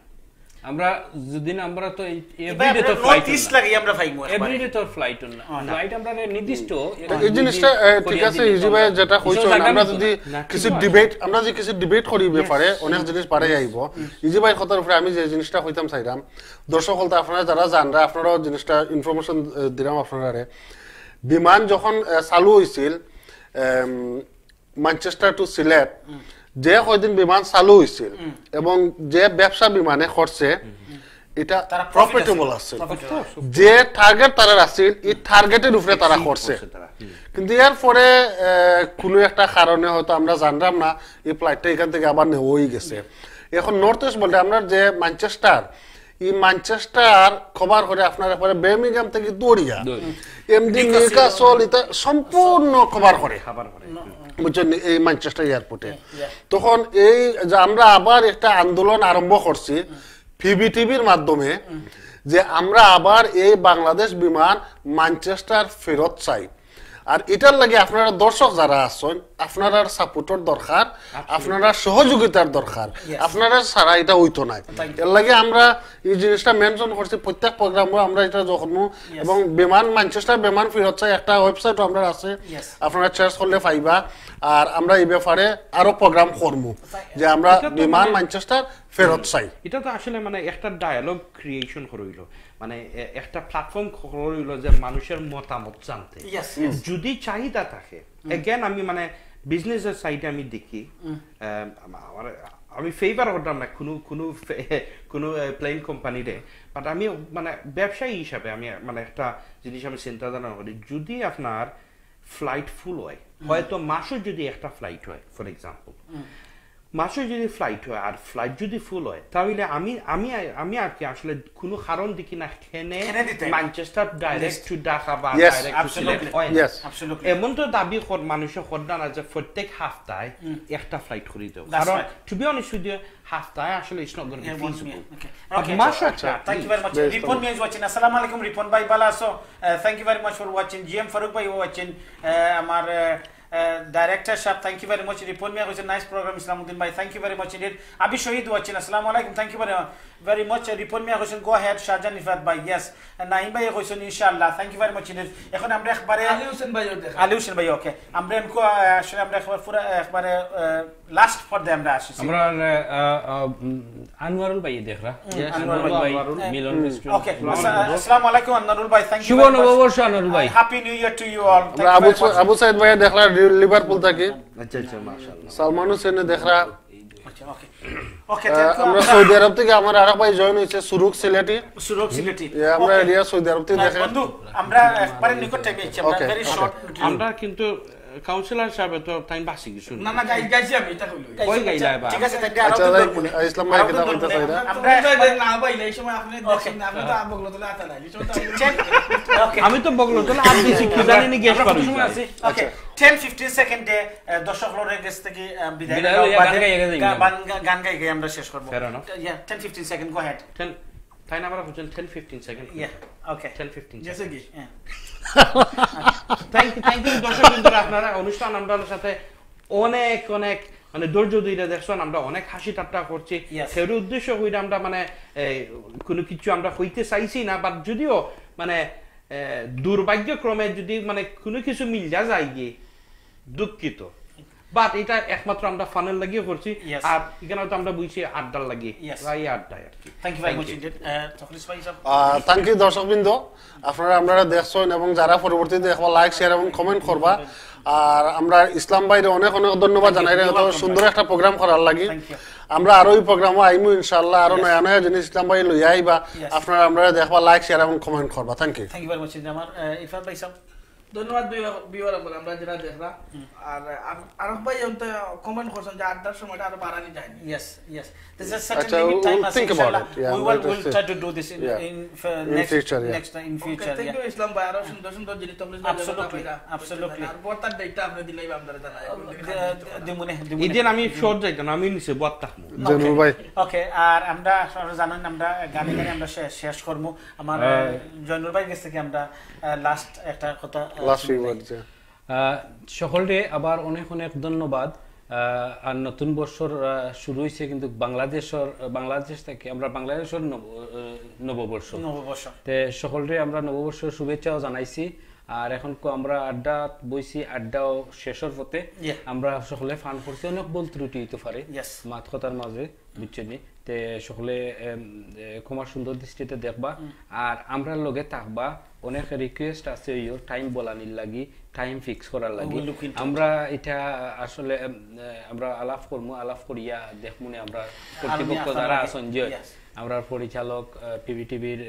আমরা যদি আমরা তো এভরিডে তো ফ্লাইট ইস্ট লাগি আমরা একবারে। এভরিডে তো ফ্লাইট না। ফ্লাইট আমরা নির্দিষ্ট এই জিনিসটা ঠিক আছে ইজি ভাই যেটা কইছো আমরা যদি কিছু ডিবেট আমরা যদি কিছু ডিবেট করি ব্যাপারে অনেক জিনিস পারে আইব। ইজি ভাই কথার উপরে আমি যে জিনিসটা কইতাম চাইরাম দর্শক হলতে আপনারা যারা জানরা আপনারাও জিনিসটা ইনফরমেশন দিলাম আপনারা বিমান যখন চালু হয়েছিল ম্যানচেস্টার টু সিলেট যে কয়দিন বিমান চালু হয়েছিল এবং যে ব্যবসা বিমানে করছে এটা তারা প্রফিটেবল আছে। যে টার্গেট তারা আছিল এই টার্গেটের উপরে তারা করছে। কিন্তু এর পরে কোনো একটা কারণে হয়তো আমরা জানলাম না এই ফ্লাইটটা এখান থেকে আবার নেওয়াই গেছে। এখন নর্থ ইস্ট বলতে আমরা যে ম্যানচেস্টার এই ম্যানচেস্টার খবর করে আপনার এরপরে বেমিগাম থেকে দৌড়িয়া এমডি নিউকাসল এটা সম্পূর্ণ খবর করে। খাবার করে। বুঝছেন এই ম্যানচেস্টার এয়ারপোর্টে তখন এই যে আমরা আবার একটা আন্দোলন আরম্ভ করছি পিবিটিভির মাধ্যমে যে আমরা আবার এই বাংলাদেশ বিমান ম্যানচেস্টার ফেরত চাই। আর এটার লাগে আপনারা দর্শক যারা আছেন আপনারা সাপোর্টের দরকার আপনারা সহযোগিতার দরকার। আপনারা ছাড়া এটা হইতো না। এর লাগে আমরা এই জিনিসটা মেনশন করছি প্রত্যেক প্রোগ্রামে আমরা এটা যখন এবং বিমান ম্যানচেস্টার বিমান ফেরত চাই একটা ওয়েবসাইট আমরা আছে. আপনারা চার্জ করলে পাইবা। আর আমরা এই ব্যাপারে আরও প্রোগ্রাম করব যে আমরা বিমান ম্যানচেস্টার ফেরত চাই। এটা তো আসলে মানে একটা ডায়ালগ ক্রিয়েশন করইল মানে একটা প্ল্যাটফর্ম করইল যে মানুষের মতামত জানতে। Yes. যদি চাহিদা থাকে এগেন আমি মানে বিজনেসের সাইডে আমি দেখি আমার আমি ফেভার করতাম না কোনো কোনো কোনো প্লেন কোম্পানিরে বাট আমি মানে ব্যবসায়ী হিসাবে আমি মানে একটা জিনিস আমি চিন্তাধারণা করি যদি আপনার ফ্লাইট ফুল হয় হয়তো মাসে যদি একটা ফ্লাইট হয় ফর এক্সাম্পল মাছও যদি ফ্লাইট হয় আর ফ্লাইট যদি ফুল হয় তাহলে আমি আমি আমি আর কি আসলে কোনো কারণ দেখি না খেনে ম্যানচেস্টার ডাইরেক্ট টু ঢাকা বা এমন তো দাবি মানুষের করদান আছে প্রত্যেক হাফতায় একটা ফ্লাইট খুলি দেব কারণ তুমি অনেক সুদীয় হাফতায় আসলে ইসনগর আলাইকুম রিপন ভাই ভালো আছো thank you very much for watching Faruk ভাই ওয়াচিন আমার ডাইরেক্টর সাহেব thank you very much Ripon Mia হয়েছে নাইস প্রোগ্রাম ইসলামউদ্দিন ভাই thank you very much indeed Abi Shahid watching আসসালামু আলাইকুম thank you very much Ripon Mia হয়েছেন go ahead Shahjahan Ifat ভাই yes Naim ভাই হয়েছেন ইনশাআল্লাহ thank you very much indeed এখন আমরা একবারে আলী হোসেন ভাই দেখা আলী হোসেন ভাই ওকে আমরা এমকো আসলে আমরা একবার পুরো একবারে লাস্ট আমরা আসছি আমরা আহ, উম, আনোয়ারুল ভাই দেখরা আনোয়ারুল ভাই মিলন রেস্টুরেন্ট ওকে আসসালামু আলাইকুম আন্নারুল ভাই থ্যাংক ইউ শুভ নববর্ষ আনোয়ারুল ভাই happy new year to you all আমরা আবু আবু সাইদ ভাইয়া দেখলা লিভারপুল থাকি আচ্ছা আচ্ছা মাশাআল্লাহ সালমান হোসেনে দেখরা ওকে ওকে আমরা সৌদি আরব থেকে আমার আরেক ভাই জয়েন হয়েছে সুরুক সিলেটি। সুরুক সিলেটি। আমরা এরিয়া সৌদি আরব থেকে দেখেন বন্ধু আমরা একবারে নিকট টাইমে আমরা ভেরি শর্ট আমরা কিন্তু কাউন্সিলর সাহেব তো টাইম বাসি কিছু না না গাই গাইছি আমি এটা কইলো কই গাইলা এবার? ঠিক আছে তাইলে আরও আচ্ছা, ভাই, দল ইসলাম ভাই বলতে বলে। চাই না? আমরা না ভাই এই সময় আপনি দেখছেন না আপনি তো আবগলো তোলে আতা নাই আমি- ওকে আমি তো বগলো তো আর বেশি কি জানি নি গেস পারি ওকে 10 15 সেকেন্ডে দর্শক লোকের কাছ থেকে বিদায় গান গাই গাই আমরা শেষ করব। Fair enough. ইয়া 10 15 সেকেন্ড গো হেড 10 তাই না আমরা 10 15 সেকেন্ড ইয়া ওকে 10 15 জেসে কি থ্যাংক ইউ থ্যাংক ইউ দর্শক বন্ধুরা আপনারা অনুষ্ঠান আমরা সাথে অনেক অনেক মানে ধৈর্য ধরে দেখছেন আমরা অনেক হাসি ঠাট্টা করছি. সের উদ্দেশ্য হইলে আমরা মানে কোনো কিছু আমরা হইতে চাইছি না বাট যদিও মানে দুর্ভাগ্যক্রমে যদি মানে কোনো কিছু মিলজা যায় গিয়ে দুঃখিত বাট এটা একমাত্র আমরা ফানের লাগিয়ে করছি। আর এখানে তো আমরা বুঝছি আড্ডার লাগিয়ে। Yes. এই আড্ডায় আর কি। Thank you. ভাই সব থ্যাংক ইউ দর্শকবৃন্দ। আপনারা আপনারা দেখছেন এবং যারা পরবর্তীতে দেখবা লাইক শেয়ার এবং কমেন্ট করবা। আর আমরা ইসলাম ভাইরে অনেক অনেক ধন্যবাদ জানাই রে এত সুন্দর একটা প্রোগ্রাম করার লাগি। আমরা আরও এই প্রোগ্রামও আইমু ইনশাআল্লাহ। আরও নয়া নয়া জিনিস ইসলাম ভাই লই আইবা. আপনারা আমরা দেখবা লাইক শেয়ার এবং কমেন্ট করবা। Thank you thank you very much আমার ইরফান ভাই সব ধন্যবাদ বিওয়ার বলে আমরা যেটা দেখলাম। আর আরব ভাই কমেন্ট করছেন যে আড্ডার সময়টা আরও বাড়ানি. থ্যাংক ইউ ইসলাম ভাই আরও সুন্দর সুন্দর জিনিস তবলিস ভাই Absolutely, absolutely. আর পরতার ডেটটা আপনি দিলেই আমরা জানাই। Dimune. আমি শর্ট যাইতাম না, আমি নিচে ভাই। ওকে আর আমরা জানেন আমরা গানে গানে আমরা শেষ করব। আমার জয়নুর ভাই গেছে কি আমরা লাস্ট একটা কথা সকলকে আবার অনেক অনেক ধন্যবাদ। আর নতুন বছর আহ, শুরু হয়েছে কিন্তু বাংলাদেশের বাংলাদেশ থেকে আমরা বাংলাদেশের নব- নববর্ষ। নববর্ষ। তে সকলকে আমরা নববর্ষের শুভেচ্ছাও জানাইছি। আর এখন আমরা আড্ডা বইছি আড্ডাও শেষের পথে। আমরা সকলে ফান করছি। অনেক বল ত্রুটি হইতে পারে. মাত কথার মাঝে বুঝছেন তে সকলে কুমার সুন্দর দৃষ্টিতে দেখবা। আর আমরা লগে থাকবা অনেক রিকোয়েস্ট আছে ইয়ো টাইম বলানির লাগি টাইম ফিক্স করার লাগি। আমরা এটা আসলে আমরা আলাপ করমু আলাপ করিয়া দেখমুনে আমরা কর্তৃপক্ষ যারা আছেন যে. আমরা পরিচালক পিভি টিভির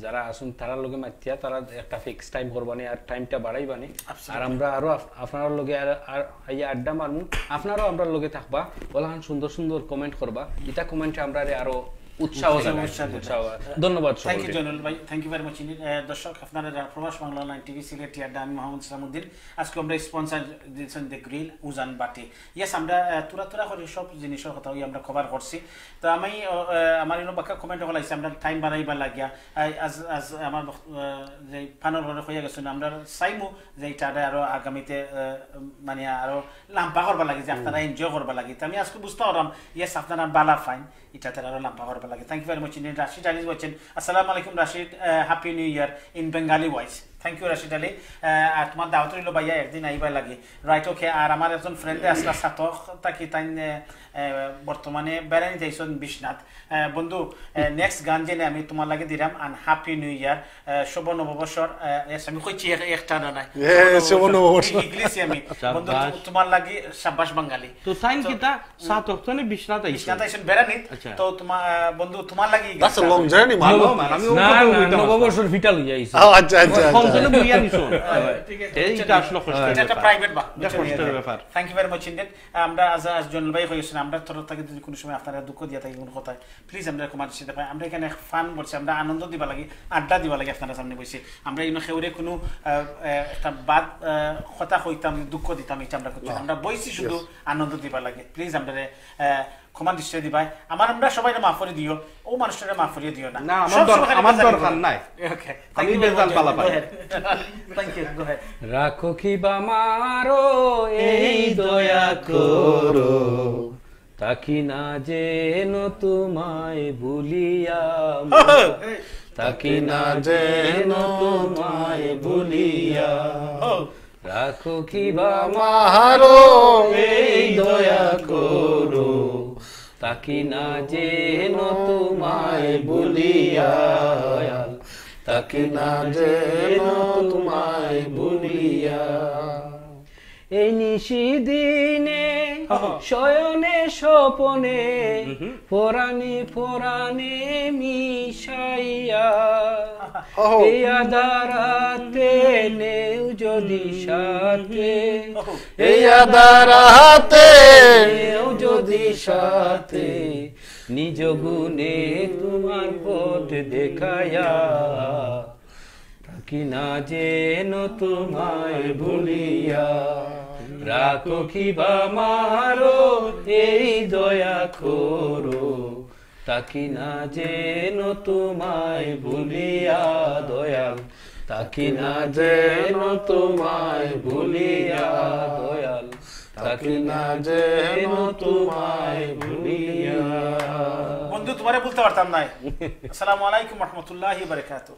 যারা আসুন তারা লগে মাতিয়া তারা একটা ফিক্স টাইম করবানি আর টাইমটা বাড়াইবানি। আর আমরা আরও আপনার লগে আর- এই আড্ডা মারমু আপনারও আমরা লগে থাকবা। ওলাহান সুন্দর সুন্দর কমেন্ট করবা। এটা কমেন্টে আমরা আরও উৎসাহ জানাই উৎসাহ দেবে। উৎসাহ। ধন্যবাদ থ্যাংক ইউ জয়নুল ভাই। Thank you very much indeed দর্শক আপনারা প্রবাস বাংলা অনলাইন টিভি সিলেটি আড্ডা আমি মোহাম্মদ ইসলামউদ্দিন আজকে আমরা স্পন্সার দিয়েছেন দ্য গ্রিল উজান বাটি। ইয়েস আমরা আহ, তুরা তুরা করে সব জিনিসের কথা আমরা কভার করছি। তো আমি আহ, আহ, আমার ইনো বাক্কা কমেন্ট হল আইসি আমরা টাইম বাড়াইবা লাগিয়া। আজ আজ আমার যে ফানর ঘরে হইয়া গেছে আমরা চাইমু যে এটা আরও আগামীতে মানে আরও লাম্পা করবা লাগে যে আপনারা এনজয় করবা লাগে। তো আমি আজকে বুঝতে পারলাম ইয়েস আপনারা বালা ফাইন এটাতে আরও লাম্পা করবা Thank you very much indeed, Rashid. That is watching. Assalamu alaikum, Rashid. Uh, Happy New Year in Bengali voice. Thank you Rashid Ali আর তোমার দাওয়াত রইল ভাইয়া একদিন আইবার লাগে। রাইট ওকে আর আমার একজন ফ্রেন্ডে আসলা সাতক তাকি তাই বর্তমানে বেড়ানি যাইছেন বিশ্বনাথ। বন্ধু নেক্সট গান জেনে আমি তোমার লাগে দিলাম আন হ্যাপি নিউ ইয়ার শুভ নববর্ষর আমি কইছি একটা না নাই। শুভ নববর্ষ। ইংলিশে আমি। বন্ধু তোমার লাগি সাব্বাস বাঙালি। তো সাইন কিতা? সাত অক্টনে বিশ্বনাথ আইছে। বিশ্বনাথ আইছেন বেড়ানিত আচ্ছা। তো তোমার বন্ধু তোমার লাগি long journey, man. ভালো আমি। নববর্ষর ফিটা লইয়া আইছে। Oh, আচ্ছা আচ্ছা। ফোনজনে বইয়া নিছো। এইটা আসলে কষ্টের এটা একটা প্রাইভেট বা এটা কষ্টের ব্যাপার। Thank you very much indeed আমরা আজ আজ জনল ভাই হয়েছেন আমরা তরফ থেকে যদি কোনো সময় আপনারা দুঃখ দিয়ে থাকি কোনো কথায় প্লিজ আমরা কমার সাথে পাই আমরা এখানে ফান করছি আমরা আনন্দ দিবা লাগে আড্ডা দিবা লাগে আপনারা সামনে বসে। আমরা ইনো সেউরে কোনো একটা বাদ কথা হইতাম দুঃখ দিতাম এটা আমরা করছি আমরা বইছি শুধু আনন্দ দিবা লাগে। প্লিজ আমরা ক্ষমা দৃষ্টি দিবাই আমার আমরা সবাই মাফ করে দিও। ও মানুষটারে মাফ করে দিও না। না, আমার দরকার নাই। আমি বেজাল পালা পাই। রাখো কি বা মারো এই দয়া করো। তাকি না যেন তোমায় ভুলিয়া তাকি না যেন তোমায় ভুলিয়া রাখো কি বা এই দয়া করো। তাকি না যেন তোমায় বলিয়া তাকি না যেন তোমায় ভুলিয়া এই নিশিদিনে শয়নে স্বপনে পরাণে পরাণে মিশাইয়া. এই আদারাতে নেও যদি সাথে। এই আদার হাতে নেও যদি সাথে। নিজ গুণে তোমার পথ দেখায়া থাকি না যেন তোমায় ভুলিয়া। রাখো কি বা মারো এই দয়া করো। তাকি না যেন তোমায় ভুলিয়া, দয়াল। তাকি না যেন তোমায় ভুলিয়া, দয়াল। তাকি না যেন তোমায় ভুলিয়া। বন্ধু, তোমারে বলতে পারতাম নাই। আসসালামু আলাইকুম রহমতুল্লাহি বারাকাতু